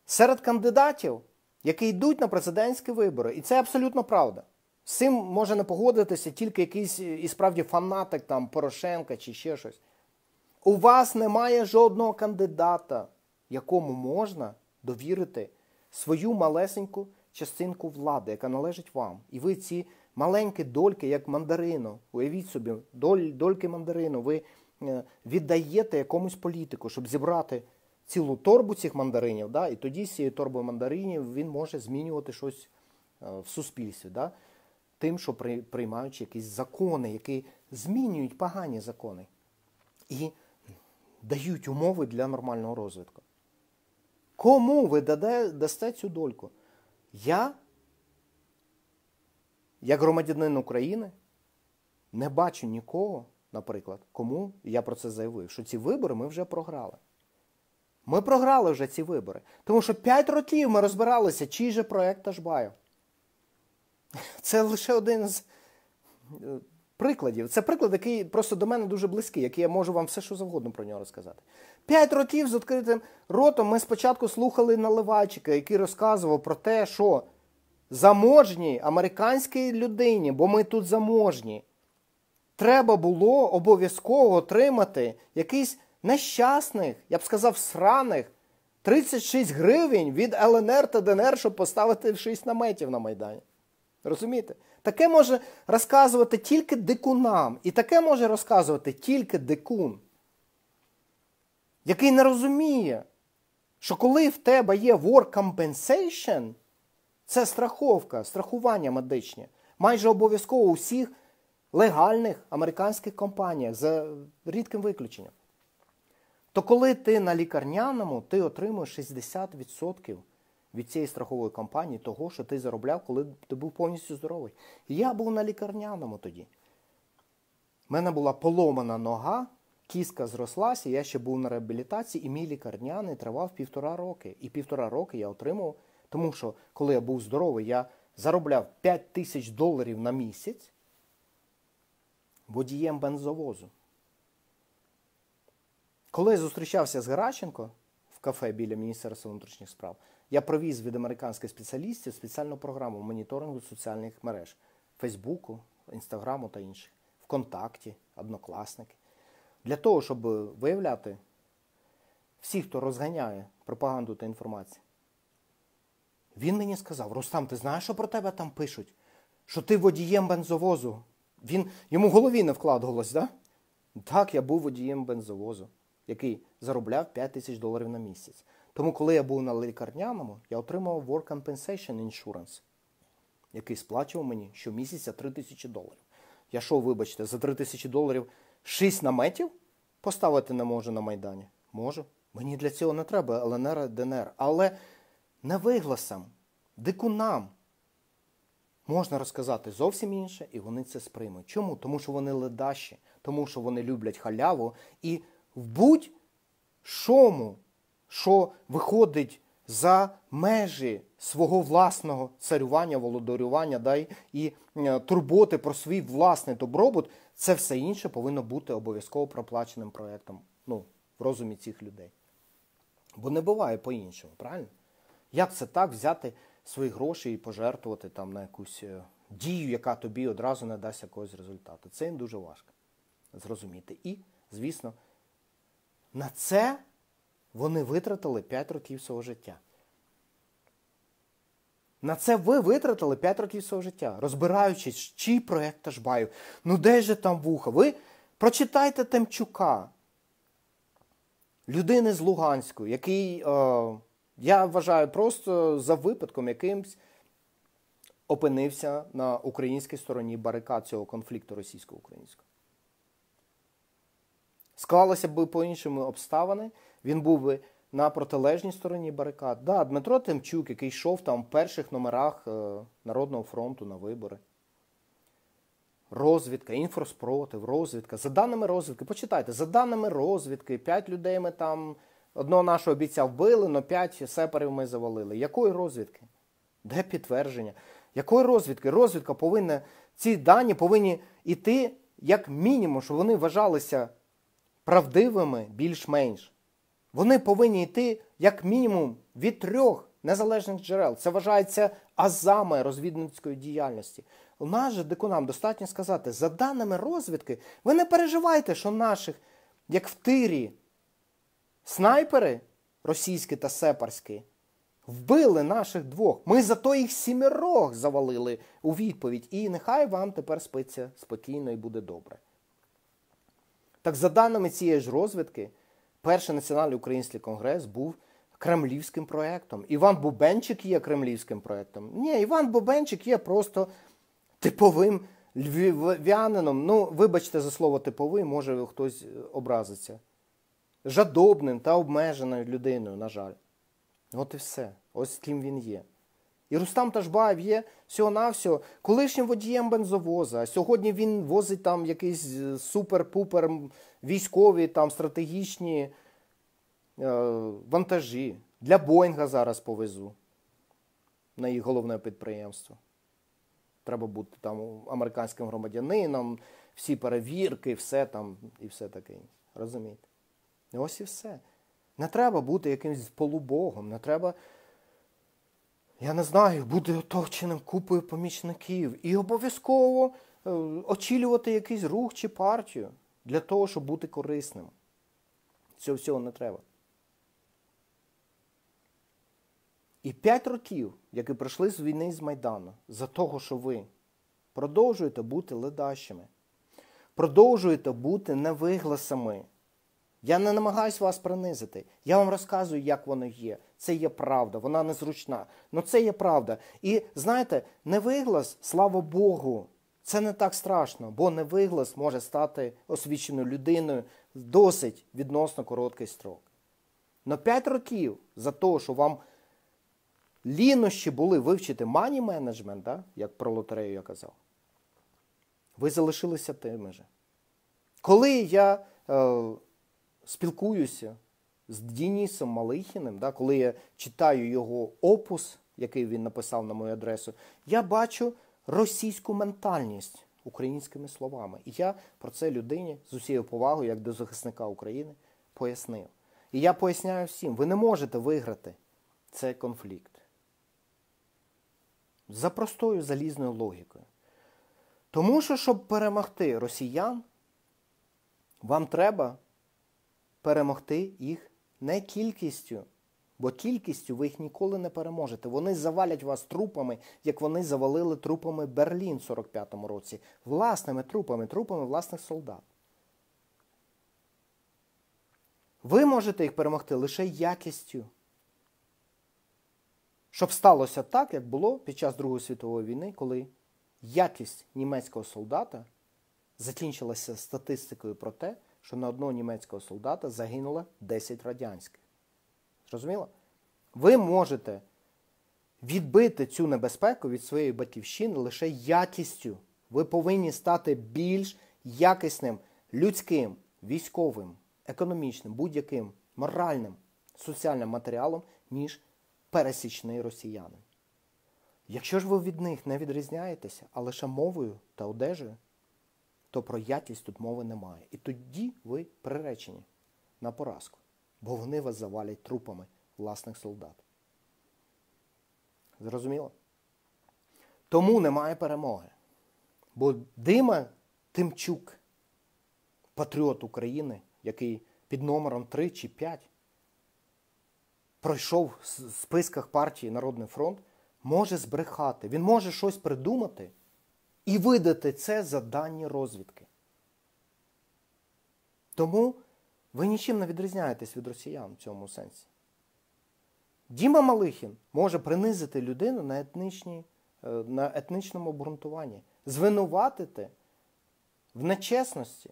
серед кандидатів, які йдуть на президентські вибори, і це абсолютно правда. З цим може не погодитися тільки якийсь і справді фанатик там Порошенка чи ще щось. У вас немає жодного кандидата, якому можна довірити свою малесеньку частинку влади, яка належить вам. І ви ці маленькі дольки, як мандарину, уявіть собі, доль, дольки мандарину, ви е, віддаєте якомусь політику, щоб зібрати цілу торбу цих мандаринів. Да? І тоді з цією торбою мандаринів він може змінювати щось е, в суспільстві. Да? Тим, що приймаючи якісь закони, які змінюють погані закони. І дають умови для нормального розвитку. Кому ви дасте цю дольку? Я, як громадянин України, не бачу нікого, наприклад, кому я про це заявив, що ці вибори ми вже програли. Ми програли вже ці вибори. Тому що 5 років ми розбиралися, чий же проєкт Ашбаєв. Це лише один з е, прикладів. Це приклад, який просто до мене дуже близький, який я можу вам все, що завгодно про нього розказати. П'ять років з відкритим ротом ми спочатку слухали наливайчика, який розказував про те, що заможній американській людині, бо ми тут заможні, треба було обов'язково отримати якийсь нещасних, я б сказав, сраних 36 гривень від ЛНР та ДНР, щоб поставити 6 наметів на Майдані. Розумієте? Таке може розказувати тільки дикунам. І таке може розказувати тільки дикун, який не розуміє, що коли в тебе є work compensation, це страховка, страхування медичне, майже обов'язково у всіх легальних американських компаніях, за рідким виключенням. То коли ти на лікарняному, ти отримуєш 60% від цієї страхової компанії того, що ти заробляв, коли ти був повністю здоровий. Я був на лікарняному тоді. У мене була поломана нога, кіска зрослася, я ще був на реабілітації, і мій лікарняний тривав півтора роки. І півтора роки я отримав, тому що коли я був здоровий, я заробляв 5 тисяч доларів на місяць водієм бензовозу. Коли я зустрічався з Геращенко в кафе біля Міністерства внутрішніх справ, я провіз від американських спеціалістів спеціальну програму моніторингу соціальних мереж Фейсбуку, Інстаграму та інших, ВКонтакті, Однокласники. Для того, щоб виявляти всіх, хто розганяє пропаганду та інформацію. Він мені сказав: Рустам, ти знаєш, що про тебе там пишуть? Що ти водієм бензовозу. Він Йому в голові не вкладувалось, да? Так, я був водієм бензовозу, який заробляв 5 тисяч доларів на місяць. Тому, коли я був на лікарняному, я отримав Work Compensation Insurance, який сплачував мені щомісяця 3 тисячі доларів. Я що, вибачте, за 3 тисячі доларів 6 наметів поставити не можу на Майдані? Можу. Мені для цього не треба ЛНР, ДНР. Але невигласам, дикунам можна розказати зовсім інше, і вони це сприймуть. Чому? Тому що вони ледащі, тому що вони люблять халяву і в будь-шому що виходить за межі свого власного царювання, володарювання да, і е, турботи про свій власний добробут, це все інше повинно бути обов'язково проплаченим проєктом ну, в розумі цих людей. Бо не буває по-іншому, правильно? Як це так взяти свої гроші і пожертвувати там на якусь е, дію, яка тобі одразу не дасть якогось результату? Це їм дуже важко зрозуміти. І, звісно, на це вони витратили 5 років свого життя. На це ви витратили 5 років свого життя, розбираючись, чий проєкт Ташбаїв. Ну де же там вуха? Ви прочитайте Темчука, людини з Луганську, який, е, я вважаю, просто за випадком якимсь опинився на українській стороні барикад цього конфлікту російсько-українського. Склалися б по-іншому обставини він був би на протилежній стороні барикад. Да, Дмитро Тимчук, який йшов там в перших номерах е, Народного фронту на вибори. Розвідка, інфроспротив, розвідка. За даними розвідки, почитайте, за даними розвідки, п'ять людей ми там, одного нашого бійця вбили, але п'ять сеперів ми завалили. Якої розвідки? Де підтвердження? Якої розвідки? Розвідка повинна, ці дані повинні йти як мінімум, щоб вони вважалися правдивими більш-менш. Вони повинні йти як мінімум від трьох незалежних джерел. Це вважається азами розвідницької діяльності. У нас же дикунам достатньо сказати, за даними розвідки, ви не переживайте, що наших, як в тирі, снайпери російські та сепарські, вбили наших двох. Ми зато їх сімерох завалили у відповідь. І нехай вам тепер спиться спокійно і буде добре. Так за даними цієї ж розвідки. Перший національний український конгрес був кремлівським проєктом. Іван Бубенчик є кремлівським проєктом. Ні, Іван Бубенчик є просто типовим львів'янином. Ну, вибачте за слово типовий, може хтось образиться. Жадобним та обмеженою людиною, на жаль. От і все. Ось ким він є. І Рустам Ташбаєв є всього-навсього колишнім водієм бензовоза. Сьогодні він возить там якийсь е, супер-пупер військові там стратегічні е, вантажі. Для Боїнга зараз повезу на їх головне підприємство. Треба бути там американським громадянином, всі перевірки, все там і все таке. Розумієте? Ось і все. Не треба бути якимось полубогом, не треба. Я не знаю, бути оточеним купою помічників і обов'язково е, очілювати якийсь рух чи партію для того, щоб бути корисним. Цього всього не треба. І п'ять років, які пройшли з війни з Майдану, за того, що ви продовжуєте бути ледащими, продовжуєте бути невигласами. Я не намагаюся вас принизити. Я вам розказую, як воно є. Це є правда, вона незручна. але це є правда. І знаєте, невиглас, слава Богу, це не так страшно, бо невиглас може стати освіченою людиною досить відносно короткий строк. Но 5 років за те, що вам лінощі були вивчити мані менеджмент, да, як про лотерею я казав, ви залишилися тими же. Коли я е, спілкуюся з Дінісом Малихіним, да, коли я читаю його опус, який він написав на мою адресу, я бачу російську ментальність українськими словами. І я про це людині з усією повагою, як до захисника України, пояснив. І я поясняю всім, ви не можете виграти цей конфлікт. За простою залізною логікою. Тому що, щоб перемогти росіян, вам треба перемогти їх не кількістю, бо кількістю ви їх ніколи не переможете. Вони завалять вас трупами, як вони завалили трупами Берлін в 45-му році, власними трупами, трупами власних солдат. Ви можете їх перемогти лише якістю. Щоб сталося так, як було під час Другої світової війни, коли якість німецького солдата закінчилася статистикою про те, що на одного німецького солдата загинуло 10 радянських. Зрозуміло? Ви можете відбити цю небезпеку від своєї батьківщини лише якістю. Ви повинні стати більш якісним людським, військовим, економічним, будь-яким моральним, соціальним матеріалом, ніж пересічний росіянин. Якщо ж ви від них не відрізняєтеся, а лише мовою та одежею, то про якість тут мови немає. І тоді ви приречені на поразку, бо вони вас завалять трупами власних солдат. Зрозуміло? Тому немає перемоги. Бо Дима Тимчук, патріот України, який під номером 3 чи 5 пройшов в списках партії Народний фронт, може збрехати. Він може щось придумати і видати це за дані розвідки. Тому ви нічим не відрізняєтесь від росіян в цьому сенсі. Діма Малихін може принизити людину на е, на етничному обґрунтуванні, звинуватити в нечесності,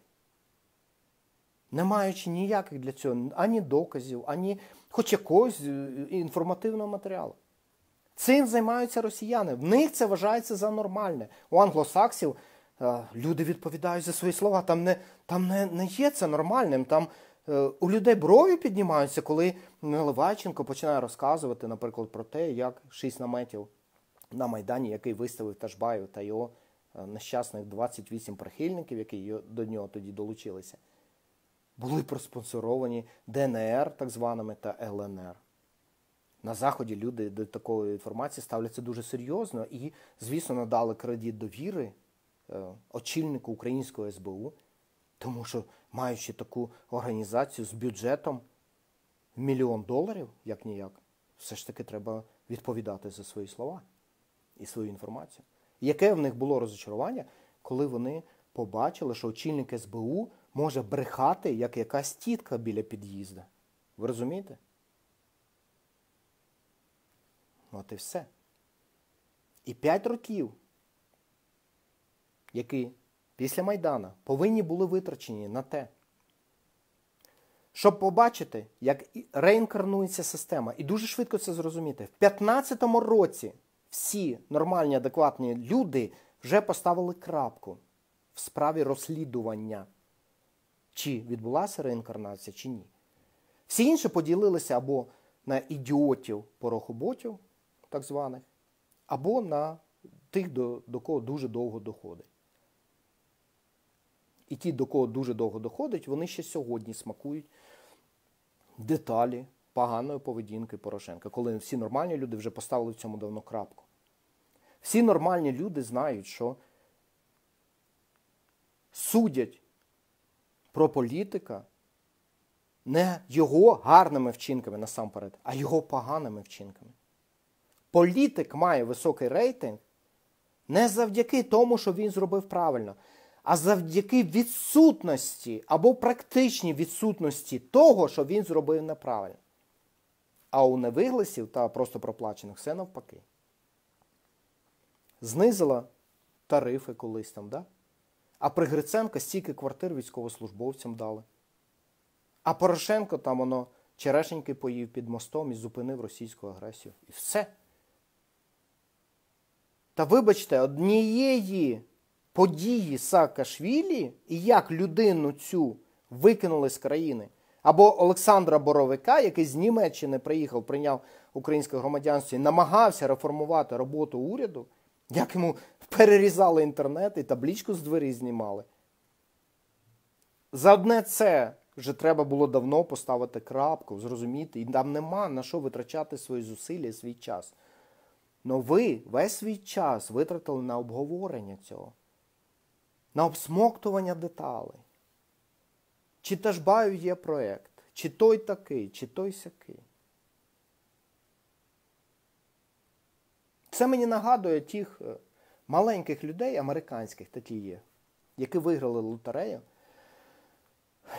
не маючи ніяких для цього ані доказів, ані хоч якогось е, інформативного матеріалу. Цим займаються росіяни. В них це вважається за нормальне. У англосаксів е, люди відповідають за свої слова. Там не там не, не є це нормальним. Там е, у людей брові піднімаються, коли Наливайченко починає розказувати, наприклад, про те, як шість наметів на Майдані, який виставив Ташбаєв та його е, нещасних 28 прихильників, які до нього тоді долучилися, були проспонсоровані ДНР, так званими, та ЛНР. На Заході люди до такої інформації ставляться дуже серйозно і, звісно, надали кредит довіри е, очільнику українського СБУ, тому що, маючи таку організацію з бюджетом мільйон доларів, як ніяк, все ж таки треба відповідати за свої слова і свою інформацію. Яке в них було розочарування, коли вони побачили, що очільник СБУ може брехати, як якась тітка біля під'їзду? Ви розумієте? От і все. І п'ять років, які після Майдана повинні були витрачені на те, щоб побачити, як реінкарнується система. І дуже швидко це зрозуміти. В 2015 році всі нормальні, адекватні люди вже поставили крапку в справі розслідування, чи відбулася реінкарнація, чи ні. Всі інші поділилися або на ідіотів порохоботів, так званих, або на тих, до, до кого дуже довго доходить. І ті, до кого дуже довго доходить, вони ще сьогодні смакують деталі поганої поведінки Порошенка, коли всі нормальні люди вже поставили в цьому давно крапку. Всі нормальні люди знають, що судять про політика не його гарними вчинками насамперед, а його поганими вчинками. Політик має високий рейтинг не завдяки тому, що він зробив правильно, а завдяки відсутності або практичній відсутності того, що він зробив неправильно. А у невигласів та просто проплачених все навпаки. Знизила тарифи колись там, да? а при Гриценка стільки квартир військовослужбовцям дали. А Порошенко там воно черешеньки поїв під мостом і зупинив російську агресію. І все. Та вибачте, однієї події Саакашвілі і як людину цю викинули з країни. Або Олександра Боровика, який з Німеччини приїхав, прийняв українське громадянство і намагався реформувати роботу уряду, як йому перерізали інтернет і таблічку з двері знімали. За одне це вже треба було давно поставити крапку, зрозуміти, і там нема на що витрачати свої зусилля свій час. Но ви весь свій час витратили на обговорення цього, на обсмоктування деталей. Чи Ташбаю є проєкт, чи той такий, чи той сякий. Це мені нагадує тих е, маленьких людей, американських такі є, які виграли лотерею.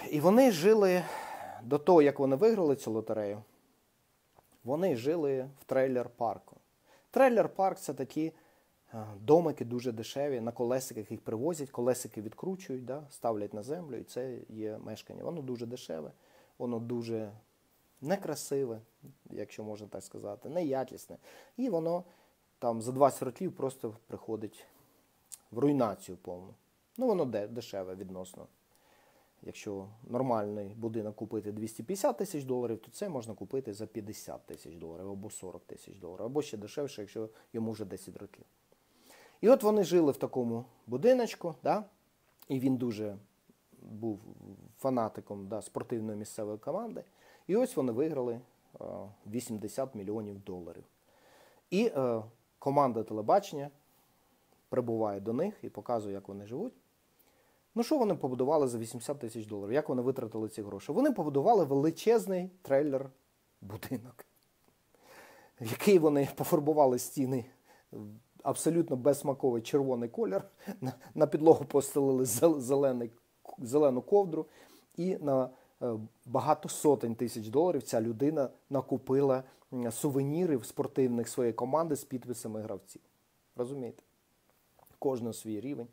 І вони жили до того, як вони виграли цю лотерею, вони жили в трейлер-парку. Трейлер-парк це такі е, домики дуже дешеві, на колесиках їх привозять, колесики відкручують, да, ставлять на землю, і це є мешкання. Воно дуже дешеве, воно дуже некрасиве, якщо можна так сказати, неякісне. І воно там за 20 років просто приходить в руйнацію повну. Ну, воно дешеве відносно. Якщо нормальний будинок купити 250 тисяч доларів, то це можна купити за 50 тисяч доларів або 40 тисяч доларів, або ще дешевше, якщо йому вже 10 років. І от вони жили в такому будиночку, да? і він дуже був фанатиком да, спортивної місцевої команди. І ось вони виграли 80 мільйонів доларів. І е, команда телебачення прибуває до них і показує, як вони живуть. Ну, що вони побудували за 80 тисяч доларів? Як вони витратили ці гроші? Вони побудували величезний трейлер-будинок, в який вони пофарбували стіни абсолютно безсмаковий червоний колір. На підлогу постелили зелений, зелену ковдру, і на е, багато сотень тисяч доларів ця людина накупила сувенірів спортивних своєї команди з підписами гравців. Розумієте? Кожен свій рівень.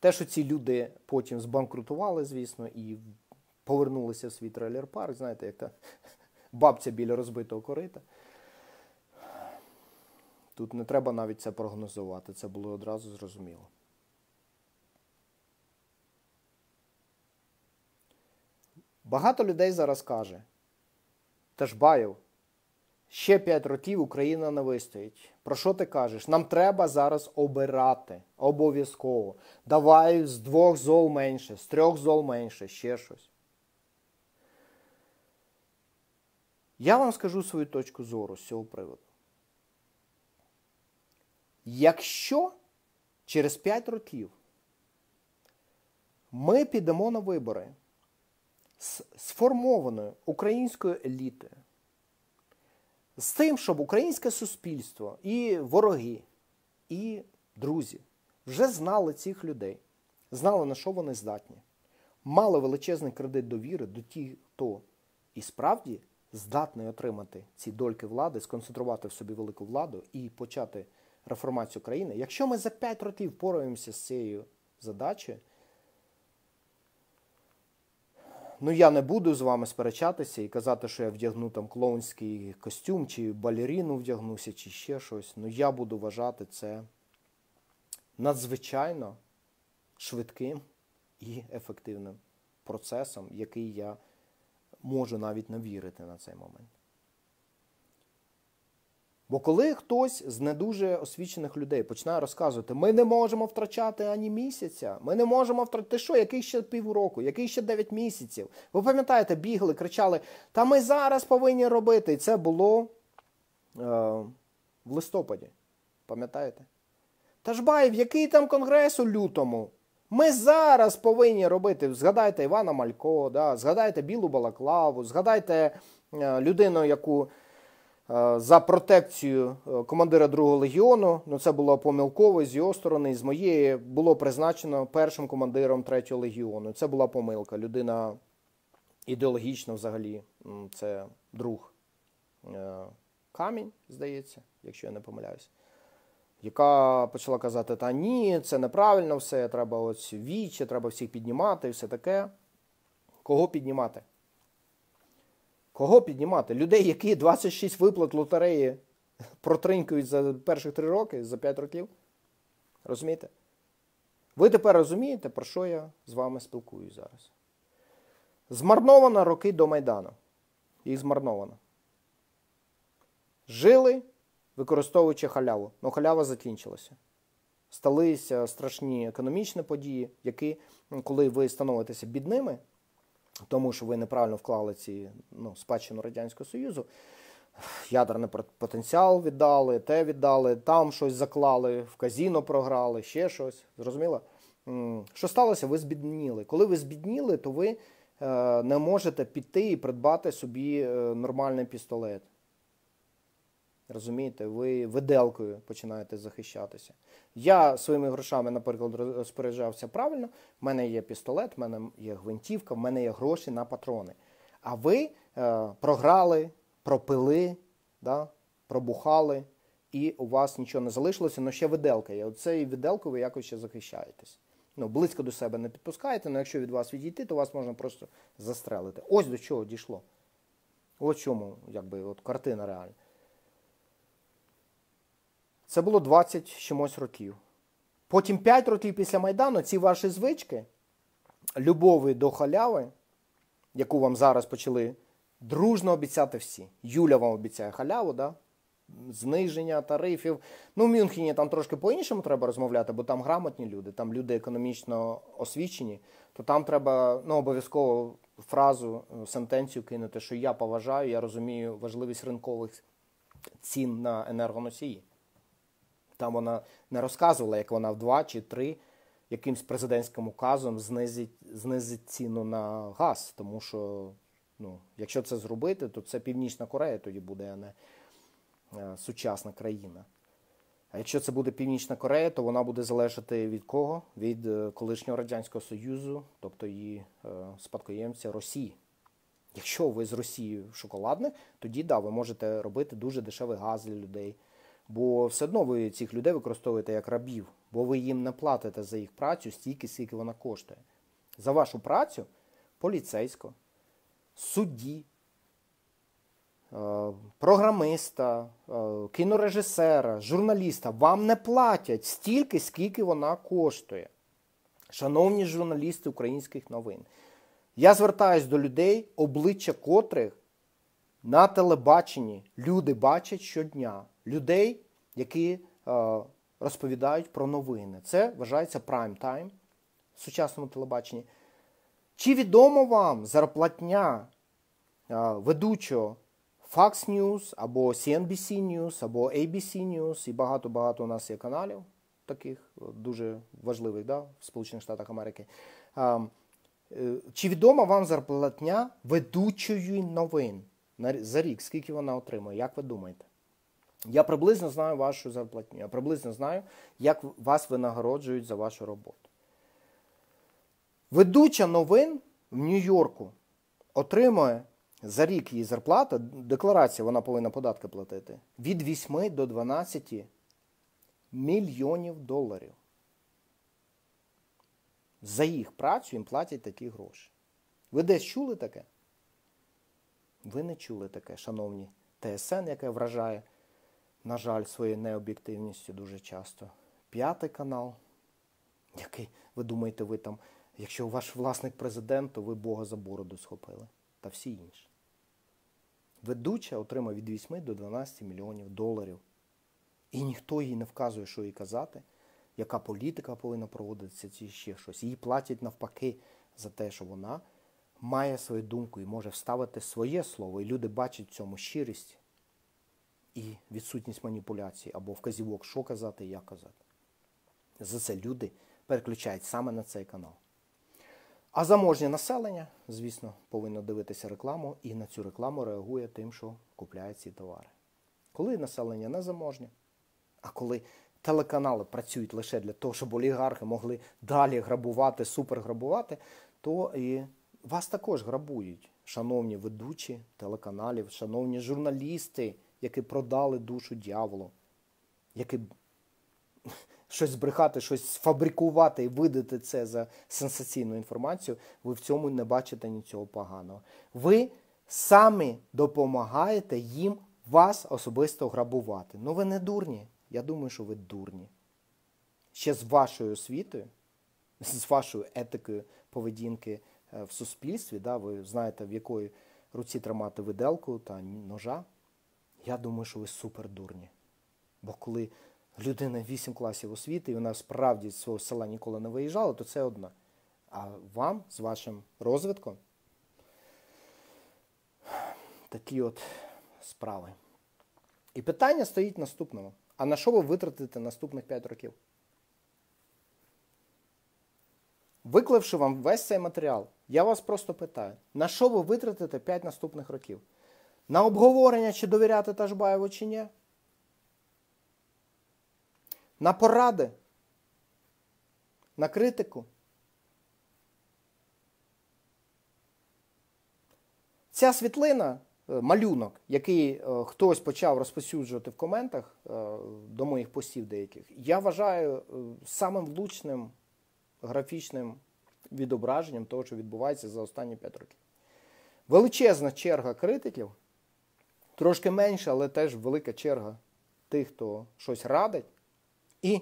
Те, що ці люди потім збанкрутували, звісно, і повернулися в свій трейлер-парк, знаєте, як та бабця біля розбитого корита. Тут не треба навіть це прогнозувати, це було одразу зрозуміло. Багато людей зараз каже, Ташбаєв, Ще 5 років Україна не вистоїть. Про що ти кажеш? Нам треба зараз обирати. Обов'язково. Давай з двох зол менше, з трьох зол менше, ще щось. Я вам скажу свою точку зору з цього приводу. Якщо через 5 років ми підемо на вибори з сформованою українською елітою, з тим, щоб українське суспільство і вороги, і друзі вже знали цих людей, знали, на що вони здатні, мали величезний кредит довіри до тих, хто і справді здатний отримати ці дольки влади, сконцентрувати в собі велику владу і почати реформацію країни. Якщо ми за 5 років впораємося з цією задачею, Ну, я не буду з вами сперечатися і казати, що я вдягну там клоунський костюм, чи балеріну вдягнуся, чи ще щось. Ну, я буду вважати це надзвичайно швидким і ефективним процесом, який я можу навіть не вірити на цей момент. Бо коли хтось з не дуже освічених людей починає розказувати, ми не можемо втрачати ані місяця, ми не можемо втрачати. Ти що, який ще півроку, який ще 9 місяців? Ви пам'ятаєте, бігли, кричали, та ми зараз повинні робити. І це було е, в листопаді. Пам'ятаєте? Та ж бай, який там конгрес у лютому? Ми зараз повинні робити. Згадайте Івана Малько, да, згадайте Білу Балаклаву, згадайте е, людину, яку. Е, За протекцію е, командира 2-го легіону, ну це було помилково з його сторони, з моєї було призначено першим командиром 3-го легіону. Це була помилка. Людина ідеологічно взагалі, це друг е, камінь, здається, якщо я не помиляюся, яка почала казати: та ні, це неправильно все, треба ось вічі, треба всіх піднімати і все таке. Кого піднімати? Кого піднімати? Людей, які 26 виплат лотереї протринькують за перших 3 роки, за 5 років? Розумієте? Ви тепер розумієте, про що я з вами спілкуюсь зараз? Змарновано роки до Майдану. Їх змарновано. Жили, використовуючи халяву. Ну, халява закінчилася. Сталися страшні економічні події, які, коли ви становитеся бідними, тому що ви неправильно вклали ці ну, спадщину Радянського Союзу, ядерний потенціал віддали, те віддали, там щось заклали, в казіно програли, ще щось. Зрозуміло? Що сталося? Ви збідніли. Коли ви збідніли, то ви е, не можете піти і придбати собі е, нормальний пістолет. Розумієте, ви виделкою починаєте захищатися. Я своїми грошами, наприклад, розпоряджався правильно. В мене є пістолет, в мене є гвинтівка, в мене є гроші на патрони. А ви е, програли, пропили, да, пробухали, і у вас нічого не залишилося, але ще виделка є. Оцею виделкою ви якось ще захищаєтесь. Ну, близько до себе не підпускаєте, але якщо від вас відійти, то вас можна просто застрелити. Ось до чого дійшло. Ось чому, якби, от картина реальна. Це було 20 чимось років. Потім 5 років після Майдану ці ваші звички, любові до халяви, яку вам зараз почали дружно обіцяти всі. Юля вам обіцяє халяву, да? зниження тарифів. Ну, в Мюнхені там трошки по-іншому треба розмовляти, бо там грамотні люди, там люди економічно освічені, то там треба ну, обов'язково фразу, е, сентенцію кинути, що я поважаю, я розумію важливість ринкових цін на енергоносії. Там вона не розказувала, як вона в два чи три якимсь президентським указом знизить, знизить ціну на газ. Тому що, ну, якщо це зробити, то це Північна Корея тоді буде, а не е, сучасна країна. А якщо це буде Північна Корея, то вона буде залежати від кого? Від е, колишнього Радянського Союзу, тобто її е, спадкоємця Росії. Якщо ви з Росією шоколадне, тоді да, ви можете робити дуже дешевий газ для людей. Бо все одно ви цих людей використовуєте як рабів, бо ви їм не платите за їх працю стільки, скільки вона коштує. За вашу працю поліцейського, судді, е, програмиста, е, кінорежисера, журналіста вам не платять стільки, скільки вона коштує. Шановні журналісти українських новин, я звертаюсь до людей, обличчя котрих на телебаченні люди бачать щодня. Людей, які е, розповідають про новини. Це вважається прайм-тайм в сучасному телебаченні. Чи відомо вам зарплатня е, ведучого Fox News або CNBC News, або ABC News, і багато-багато у нас є каналів таких е, дуже важливих да, в Сполучених Штатах Америки. Чи відома вам зарплатня ведучої новин за рік? Скільки вона отримує? Як ви думаєте? Я приблизно знаю вашу зарплатню. Я приблизно знаю, як вас винагороджують за вашу роботу. Ведуча новин в Нью-Йорку отримує за рік її зарплата, декларація вона повинна податки платити, від 8 до 12 мільйонів доларів. За їх працю їм платять такі гроші. Ви десь чули таке? Ви не чули таке, шановні ТСН, яке вражає, на жаль, своєю необ'єктивністю дуже часто. П'ятий канал, який, ви думаєте, ви там, якщо ваш власник президент, то ви Бога за бороду схопили. Та всі інші. Ведуча отримає від 8 до 12 мільйонів доларів. І ніхто їй не вказує, що їй казати, яка політика повинна проводитися, чи ще щось. Їй платять навпаки за те, що вона має свою думку і може вставити своє слово. І люди бачать в цьому щирість і відсутність маніпуляцій або вказівок, що казати і як казати. За це люди переключають саме на цей канал. А заможнє населення, звісно, повинно дивитися рекламу і на цю рекламу реагує тим, що купляє ці товари. коли населення не заможнє, а коли телеканали працюють лише для того, щоб олігархи могли далі грабувати, суперграбувати, то і вас також грабують, шановні ведучі телеканалів, шановні журналісти, які продали душу дьяволу, які *laughs* щось збрехати, щось сфабрикувати і видати це за сенсаційну інформацію, ви в цьому не бачите нічого поганого. Ви самі допомагаєте їм вас особисто грабувати. Ну ви не дурні. Я думаю, що ви дурні. Ще з вашою освітою, з вашою етикою поведінки е, в суспільстві, да, ви знаєте, в якої руці тримати виделку та ножа. Я думаю, що ви супер дурні. Бо коли людина 8 класів освіти, і вона справді з свого села ніколи не виїжджала, то це одна. А вам з вашим розвитком такі от справи. І питання стоїть наступному. А на що ви витратите наступних 5 років? Викливши вам весь цей матеріал, я вас просто питаю, на що ви витратите 5 наступних років? На обговорення, чи довіряти Тажбаєву, чи ні? На поради? На критику? Ця світлина Е, малюнок, який е, хтось почав розпосюджувати в коментах е, до моїх постів деяких, я вважаю самим влучним графічним відображенням того, що відбувається за останні 5 років. Величезна черга критиків, трошки менша, але теж велика черга тих, хто щось радить. І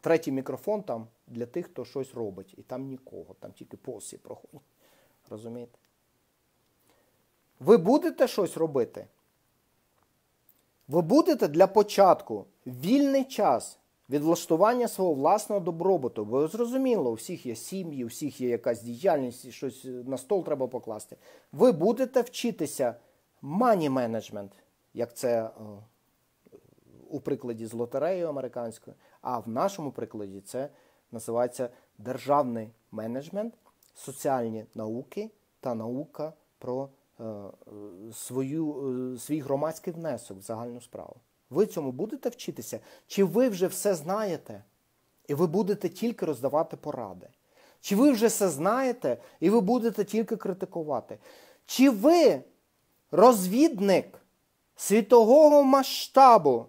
третій мікрофон там для тих, хто щось робить. І там нікого, там тільки посі проходять. Розумієте? Ви будете щось робити? Ви будете для початку вільний час від влаштування свого власного добробуту, бо зрозуміло, у всіх є сім'ї, у всіх є якась діяльність, щось на стол треба покласти. Ви будете вчитися money management, як це у прикладі з лотереєю американською, а в нашому прикладі це називається державний менеджмент, соціальні науки та наука про. Е, свою, е, свій громадський внесок в загальну справу. Ви цьому будете вчитися? Чи ви вже все знаєте, і ви будете тільки роздавати поради? Чи ви вже все знаєте, і ви будете тільки критикувати? Чи ви розвідник світового масштабу,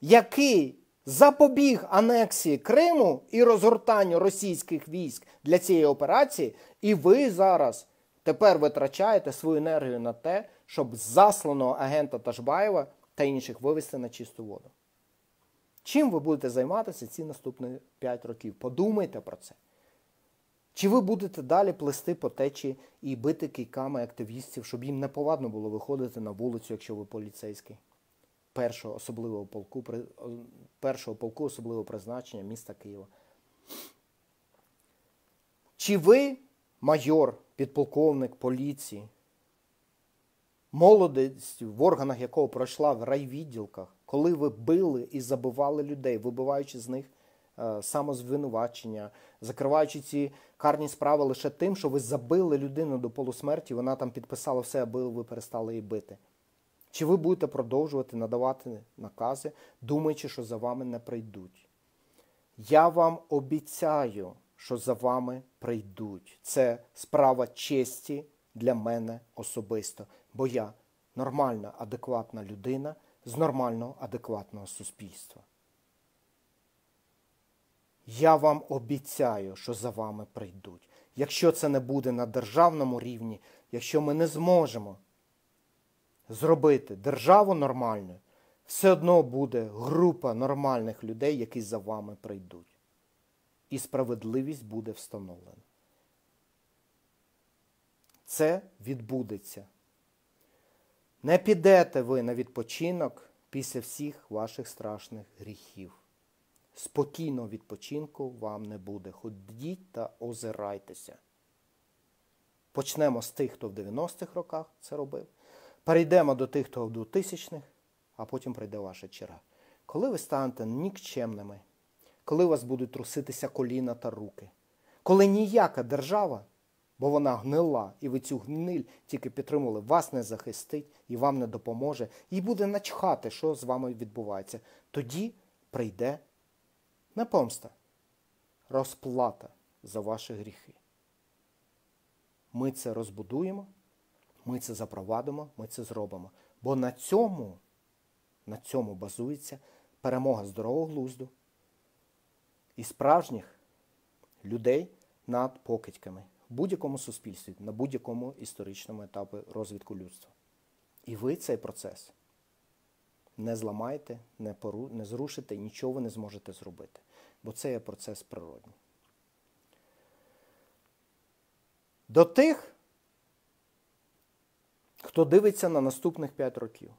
який запобіг анексії Криму і розгортанню російських військ для цієї операції, і ви зараз Тепер витрачаєте свою енергію на те, щоб засланого агента Ташбаєва та інших вивести на чисту воду. Чим ви будете займатися ці наступні 5 років? Подумайте про це. Чи ви будете далі плести по течі і бити кийками активістів, щоб їм не повадно було виходити на вулицю, якщо ви поліцейський? Першого особливого полку, першого полку особливого призначення міста Києва. Чи ви майор, підполковник поліції, молодець, в органах якого пройшла в райвідділках, коли ви били і забивали людей, вибиваючи з них е, самозвинувачення, закриваючи ці карні справи лише тим, що ви забили людину до полусмерті, вона там підписала все, аби ви перестали її бити. Чи ви будете продовжувати надавати накази, думаючи, що за вами не прийдуть? Я вам обіцяю що за вами прийдуть. Це справа честі для мене особисто, бо я нормальна, адекватна людина з нормального, адекватного суспільства. Я вам обіцяю, що за вами прийдуть. Якщо це не буде на державному рівні, якщо ми не зможемо зробити державу нормальною, все одно буде група нормальних людей, які за вами прийдуть і справедливість буде встановлена. Це відбудеться. Не підете ви на відпочинок після всіх ваших страшних гріхів. Спокійного відпочинку вам не буде. Ходіть та озирайтеся. Почнемо з тих, хто в 90-х роках це робив. Перейдемо до тих, хто в 2000-х, а потім прийде ваша черга. Коли ви станете нікчемними, коли у вас будуть труситися коліна та руки, коли ніяка держава бо вона гнила, і ви цю гниль тільки підтримували, вас не захистить і вам не допоможе, і буде начхати, що з вами відбувається. Тоді прийде не помста, розплата за ваші гріхи. Ми це розбудуємо, ми це запровадимо, ми це зробимо. Бо на цьому, на цьому базується перемога здорового глузду і справжніх людей над покидьками в будь-якому суспільстві, на будь-якому історичному етапі розвитку людства. І ви цей процес не зламаєте, не, пору, не зрушите, нічого ви не зможете зробити. Бо це є процес природній. До тих, хто дивиться на наступних 5 років.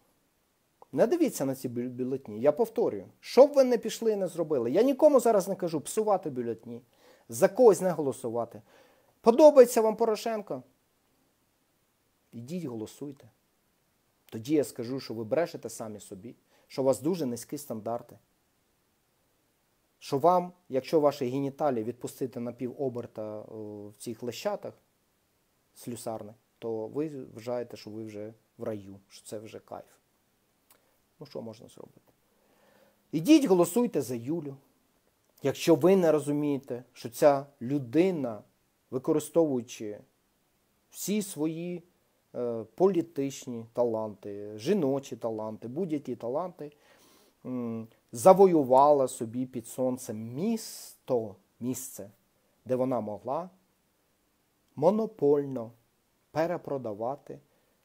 Не дивіться на ці бюлетні. Я повторюю, що б ви не пішли і не зробили. Я нікому зараз не кажу псувати бюлетні, за когось не голосувати. Подобається вам Порошенко? Ідіть, голосуйте. Тоді я скажу, що ви брешете самі собі, що у вас дуже низькі стандарти. Що вам, якщо ваші геніталії відпустити на півоберта в цих лещатах слюсарних, то ви вважаєте, що ви вже в раю, що це вже кайф. Ну, що можна зробити? Ідіть, голосуйте за Юлю. Якщо ви не розумієте, що ця людина, використовуючи всі свої е, політичні таланти, жіночі таланти, будь-які таланти, м, завоювала собі під сонцем місто, місце, де вона могла монопольно перепродавати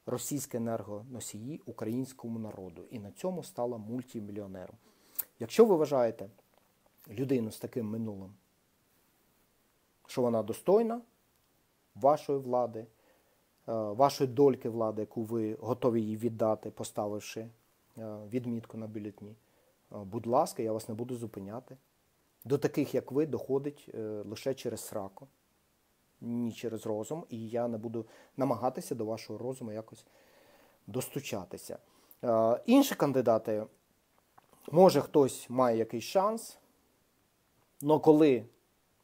російські енергоносії українському народу. І на цьому стала мультимільйонером. Якщо ви вважаєте людину з таким минулим, що вона достойна вашої влади, е, вашої дольки влади, яку ви готові їй віддати, поставивши е, відмітку на бюлетні, будь ласка, я вас не буду зупиняти. До таких, як ви, доходить лише через сраку ні через розум, і я не буду намагатися до вашого розуму якось достучатися. Е, інші кандидати, може хтось має якийсь шанс, але коли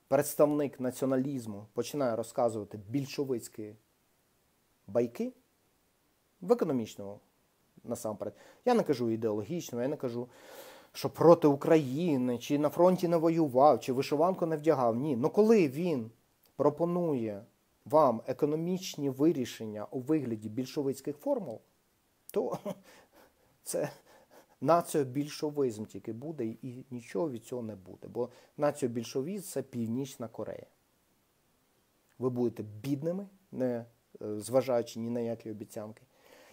представник націоналізму починає розказувати більшовицькі байки в економічному насамперед, я не кажу ідеологічному, я не кажу. Що проти України, чи на фронті не воював, чи вишиванку не вдягав. Ні. Ну коли він пропонує вам економічні вирішення у вигляді більшовицьких формул, то *laughs* це націобільшовизм тільки буде і нічого від цього не буде. Бо націобільшовізм – це Північна Корея. Ви будете бідними, не е, зважаючи ні на які обіцянки.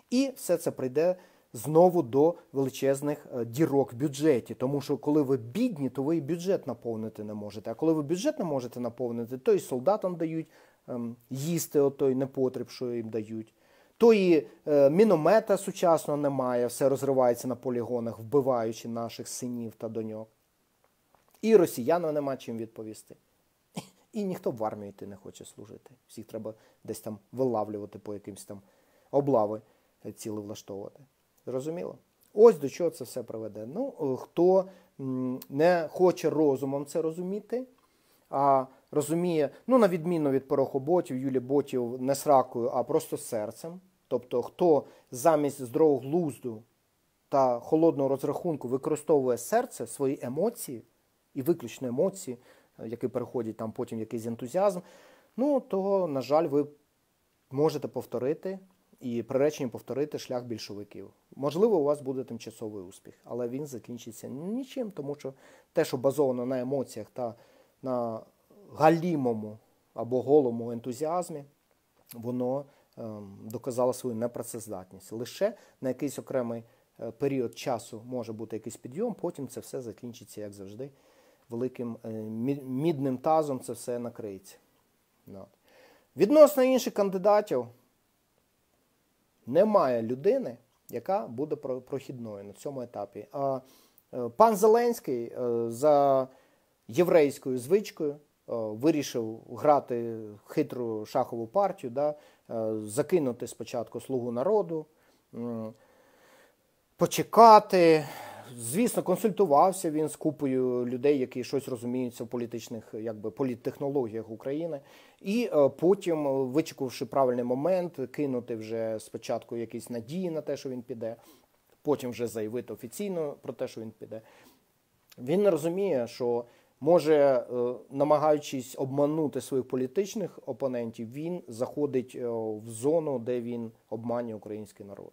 І все це прийде знову до величезних е, дірок в бюджеті. Тому що коли ви бідні, то ви і бюджет наповнити не можете. А коли ви бюджет не можете наповнити, то і солдатам дають ем, їсти отой непотріб, що їм дають. То і е, міномета сучасного немає, все розривається на полігонах, вбиваючи наших синів та доньок. І росіянам нема чим відповісти. І ніхто в армію йти не хоче служити. Всіх треба десь там вилавлювати по якимсь там облави е, ціли влаштовувати. Зрозуміло? Ось до чого це все приведе. Ну, хто не хоче розумом це розуміти, а розуміє, ну, на відміну від порохоботів, юліботів, не сракою, а просто серцем. Тобто, хто замість здорового глузду та холодного розрахунку використовує серце, свої емоції і виключно емоції, е, які переходять там потім якийсь ентузіазм, ну, то, на жаль, ви можете повторити і приречені повторити шлях більшовиків. Можливо, у вас буде тимчасовий успіх, але він закінчиться нічим, тому що те, що базовано на емоціях та на галімому або голому ентузіазмі, воно ем, доказало свою непрацездатність. Лише на якийсь окремий е, період часу може бути якийсь підйом, потім це все закінчиться, як завжди, великим е, мідним тазом це все накриється. Відносно інших кандидатів немає людини, яка буде прохідною на цьому етапі. А е, пан Зеленський е, за єврейською звичкою е, вирішив грати хитру шахову партію, да, закинути спочатку слугу народу, почекати, Звісно, консультувався він з купою людей, які щось розуміються в політичних якби, політтехнологіях України. І е, потім, вичекавши правильний момент, кинути вже спочатку якісь надії на те, що він піде, потім вже заявити офіційно про те, що він піде. Він розуміє, що може, е, намагаючись обманути своїх політичних опонентів, він заходить е, в зону, де він обманює український народ.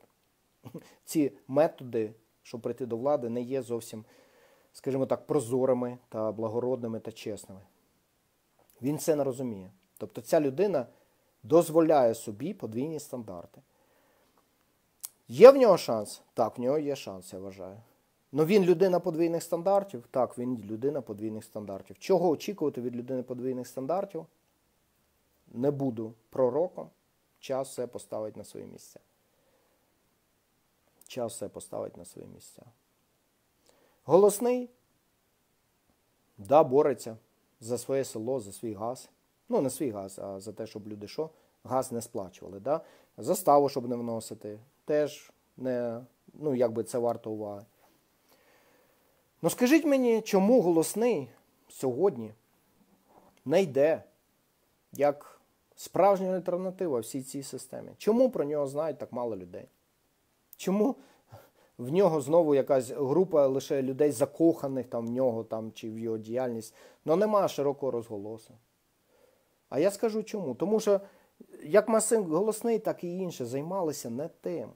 *laughs* Ці методи, щоб прийти до влади, не є зовсім, скажімо так, прозорими та благородними та чесними. Він це не розуміє. Тобто ця людина дозволяє собі подвійні стандарти. Є в нього шанс? Так, в нього є шанс, я вважаю. Ну він людина подвійних стандартів? Так, він людина подвійних стандартів. Чого очікувати від людини подвійних стандартів? Не буду пророком. Час все поставить на свої місця. Час все поставить на свої місця. Голосний, да, бореться за своє село, за свій газ. Ну, не свій газ, а за те, щоб люди що? Газ не сплачували. Да? Заставу, щоб не вносити. Теж не, ну, якби це варто уваги. Ну скажіть мені, чому голосний сьогодні не йде як справжня альтернатива всій цій системі? Чому про нього знають так мало людей? Чому в нього знову якась група лише людей закоханих там в нього там, чи в його діяльність, але немає широкого розголосу? А я скажу чому? Тому що як Масим Голосний, так і інші займалися не тим.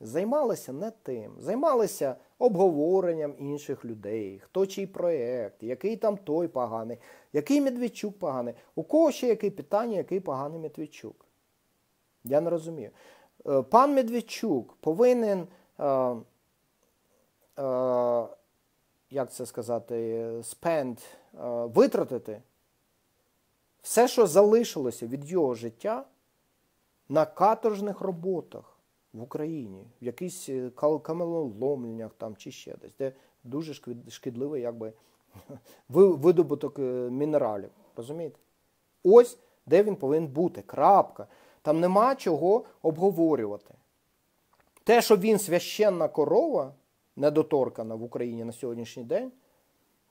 Займалися не тим. Займалися обговоренням інших людей, хто чий проєкт, який там той поганий, який Медведчук поганий. У кого ще яке питання, який поганий Медведчук? Я не розумію. Е, пан Медведчук повинен, е, е, як це сказати, spend, е, витратити все, що залишилося від його життя на каторжних роботах в Україні, в якихось е, камелоломленнях там чи ще десь, де дуже шкідливий якби, *laughs* видобуток мінералів. Розумієте? Ось де він повинен бути. Крапка. Там нема чого обговорювати. Те, що він священна корова, недоторкана в Україні на сьогоднішній день,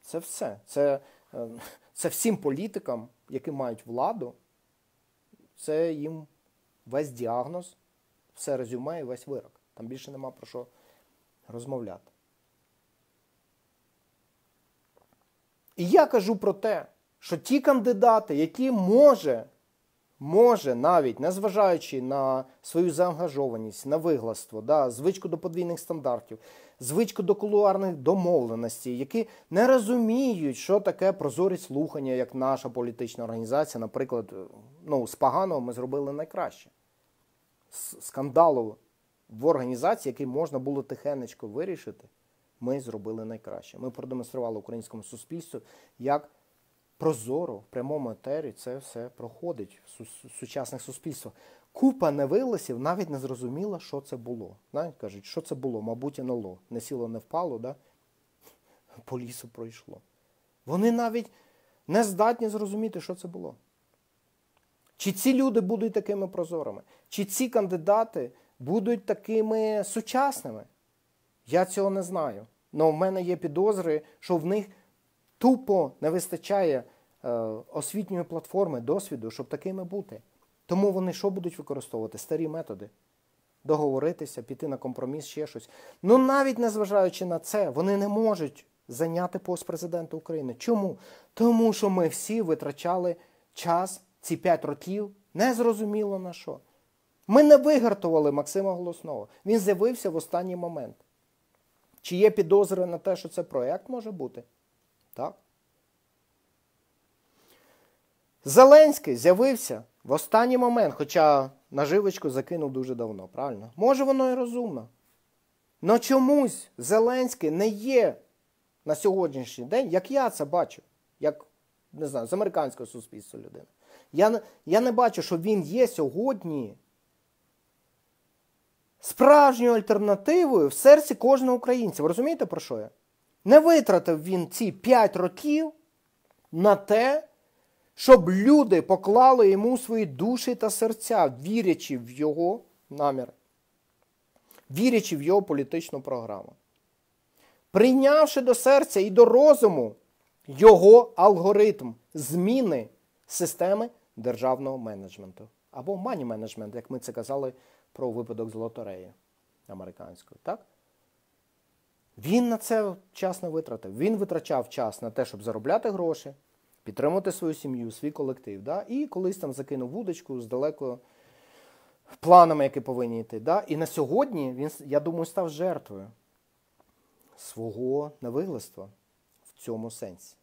це все. Це, е, Це всім політикам, які мають владу, це їм весь діагноз все резюме і весь вирок. Там більше нема про що розмовляти. І я кажу про те, що ті кандидати, які може, може навіть, незважаючи на свою заангажованість, на вигластво, да, звичку до подвійних стандартів, звичку до кулуарних домовленостей, які не розуміють, що таке прозорі слухання, як наша політична організація, наприклад, ну, з поганого ми зробили найкраще скандалу в організації, який можна було тихенечко вирішити, ми зробили найкраще. Ми продемонстрували українському суспільству, як прозоро в прямому етері це все проходить в сучасних суспільствах. Купа невиласів навіть не зрозуміла, що це було. Знаєте, кажуть, що це було, мабуть, НЛО. Не сіло, не впало, да? по лісу пройшло. Вони навіть не здатні зрозуміти, що це було. Чи ці люди будуть такими прозорими? Чи ці кандидати будуть такими сучасними? Я цього не знаю. Але в мене є підозри, що в них тупо не вистачає е, освітньої платформи, досвіду, щоб такими бути. Тому вони що будуть використовувати? Старі методи. Договоритися, піти на компроміс, ще щось. Ну навіть незважаючи на це, вони не можуть зайняти пост президента України. Чому? Тому що ми всі витрачали час ці 5 років незрозуміло на що. Ми не вигартували Максима Голосного. Він з'явився в останній момент. Чи є підозри на те, що це проєкт може бути? Так. Зеленський з'явився в останній момент, хоча наживочку закинув дуже давно, правильно? Може, воно і розумно. Но чомусь Зеленський не є на сьогоднішній день, як я це бачу, як не знаю, з американського суспільства людина. Я, Я не бачу, що він є сьогодні справжньою альтернативою в серці кожного українця. Ви розумієте, про що я? Не витратив він ці 5 років на те, щоб люди поклали йому свої душі та серця, вірячи в його наміри, вірячи в його політичну програму. прийнявши до серця і до розуму його алгоритм зміни системи державного менеджменту або мані менеджмент, як ми це казали про випадок з лотереї американської. так? Він на це час витратив. Він витрачав час на те, щоб заробляти гроші, підтримувати свою сім'ю, свій колектив. Да? І колись там закинув вудочку з далеко планами, які повинні йти. Да? І на сьогодні він, я думаю, став жертвою свого невигластва в цьому сенсі.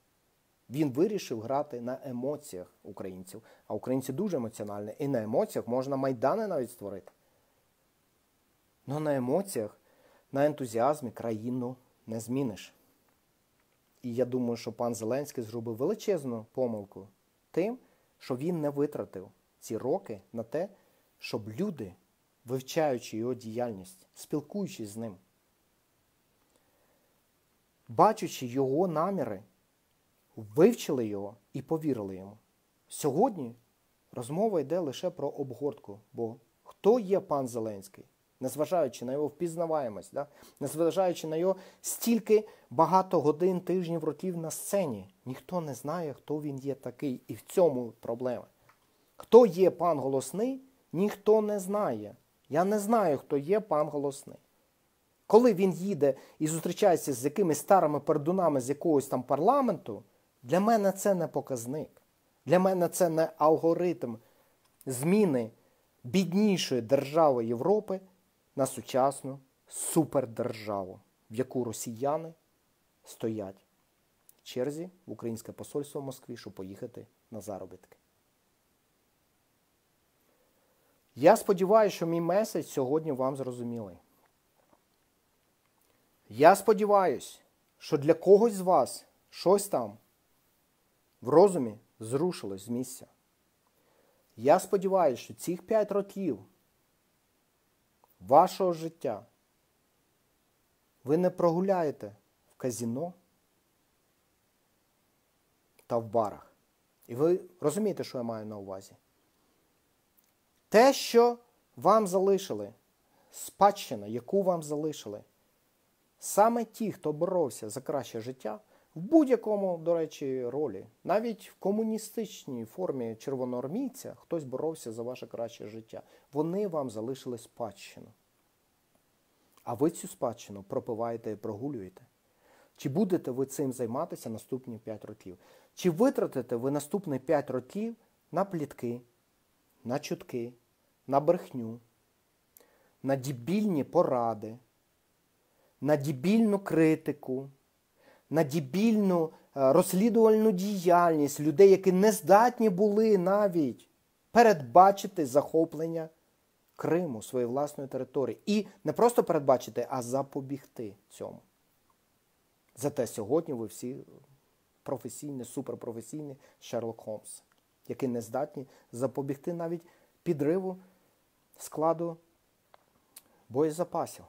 Він вирішив грати на емоціях українців, а українці дуже емоціональні. І на емоціях можна майдани навіть створити. Ну на емоціях, на ентузіазмі країну не зміниш. І я думаю, що пан Зеленський зробив величезну помилку тим, що він не витратив ці роки на те, щоб люди, вивчаючи його діяльність, спілкуючись з ним, бачачи його наміри, вивчили його і повірили йому. Сьогодні розмова йде лише про обгортку. Бо хто є пан Зеленський? Незважаючи на його впізнаваємость, да? незважаючи на його стільки багато годин, тижнів, років на сцені, ніхто не знає, хто він є такий. І в цьому проблема. Хто є пан голосний, ніхто не знає. Я не знаю, хто є пан голосний. Коли він їде і зустрічається з якимись старими пердунами з якогось там парламенту, для мене це не показник. Для мене це не алгоритм зміни біднішої держави Європи на сучасну супердержаву, в яку росіяни стоять в черзі в українське посольство в Москві, щоб поїхати на заробітки. Я сподіваюся, що мій меседж сьогодні вам зрозумілий. Я сподіваюся, що для когось з вас щось там в розумі зрушилось з місця. Я сподіваюся, що цих 5 років вашого життя ви не прогуляєте в казіно та в барах. І ви розумієте, що я маю на увазі? Те, що вам залишили, спадщина, яку вам залишили, саме ті, хто боровся за краще життя, в будь-якому, до речі, ролі, навіть в комуністичній формі червоноармійця, хтось боровся за ваше краще життя. Вони вам залишили спадщину. А ви цю спадщину пропиваєте і прогулюєте. Чи будете ви цим займатися наступні 5 років? Чи витратите ви наступні 5 років на плітки, на чутки, на брехню, на дібільні поради, на дібільну критику? На дібільну е, розслідувальну діяльність людей, які не здатні були навіть передбачити захоплення Криму, своєї власної території. І не просто передбачити, а запобігти цьому. Зате сьогодні ви всі професійні, суперпрофесійні Шерлок Холмс, які не здатні запобігти навіть підриву складу боєзапасів.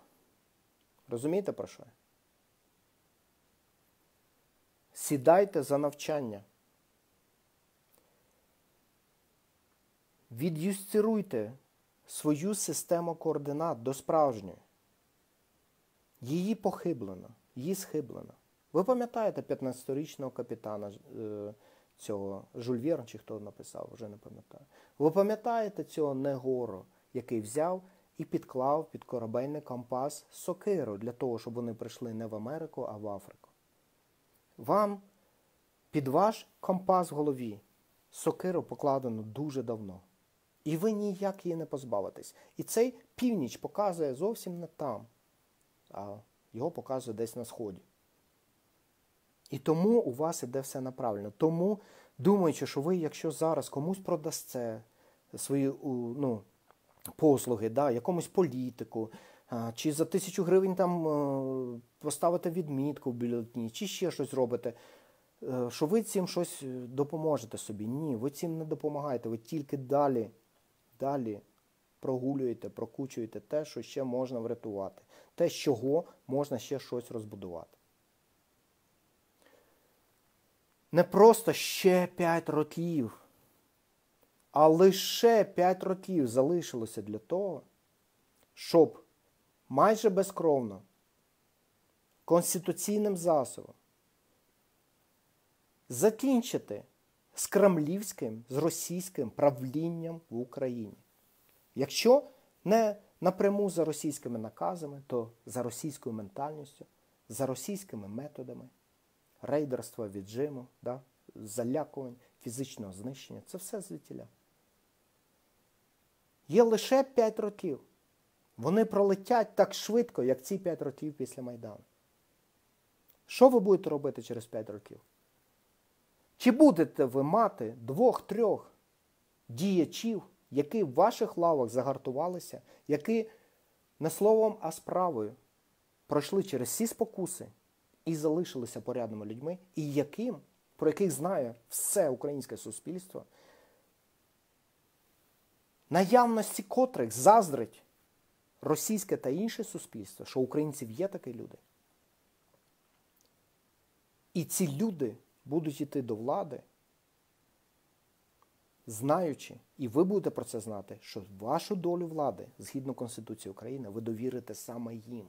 Розумієте про що? Сідайте за навчання. Від'юстируйте свою систему координат до справжньої. Її похиблено, її схиблено. Ви пам'ятаєте 15-річного капітана е, цього Жульвєр, чи хто написав, вже не пам'ятаю. Ви пам'ятаєте цього Негору, який взяв і підклав під корабельний компас сокиру для того, щоб вони прийшли не в Америку, а в Африку. Вам під ваш компас в голові сокиру покладено дуже давно. І ви ніяк її не позбавитесь. І цей північ показує зовсім не там, а його показує десь на сході. І тому у вас іде все направлено. Тому, думаючи, що ви, якщо зараз комусь продасте свої ну, послуги, да, якомусь політику, чи за тисячу гривень там е, поставите відмітку в бюлетні, чи ще щось робите, е, що ви цим щось е, допоможете собі. Ні, ви цим не допомагаєте, ви тільки далі, далі прогулюєте, прокучуєте те, що ще можна врятувати, те, з чого можна ще щось розбудувати. Не просто ще 5 років, а лише 5 років залишилося для того, щоб майже безкровно конституційним засобом закінчити з кремлівським, з російським правлінням в Україні. Якщо не напряму за російськими наказами, то за російською ментальністю, за російськими методами, рейдерства, віджиму, да, залякувань, фізичного знищення це все звідтіля. Є лише 5 років. Вони пролетять так швидко, як ці 5 років після Майдану. Що ви будете робити через 5 років? Чи будете ви мати двох-трьох діячів, які в ваших лавах загартувалися, які не словом, а справою пройшли через всі спокуси і залишилися порядними людьми, і яким, про яких знає все українське суспільство, наявності котрих заздрить російське та інше суспільство, що українців є такі люди. І ці люди будуть йти до влади, знаючи, і ви будете про це знати, що вашу долю влади, згідно Конституції України, ви довірите саме їм.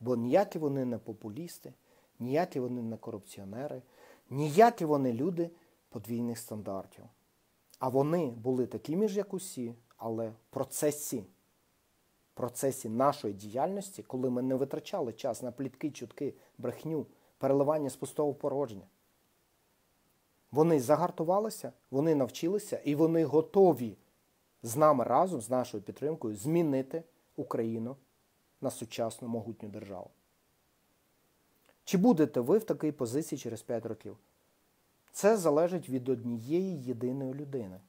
Бо ніякі вони не популісти, ніякі вони не корупціонери, ніякі вони люди подвійних стандартів. А вони були такими ж, як усі, але в процесі, процесі нашої діяльності, коли ми не витрачали час на плітки, чутки, брехню, переливання з пустого порожня. Вони загартувалися, вони навчилися і вони готові з нами разом, з нашою підтримкою, змінити Україну на сучасну могутню державу. Чи будете ви в такій позиції через 5 років? Це залежить від однієї єдиної людини.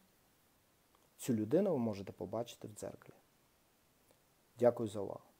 Цю людину ви можете побачити в дзеркалі. Дякую за увагу.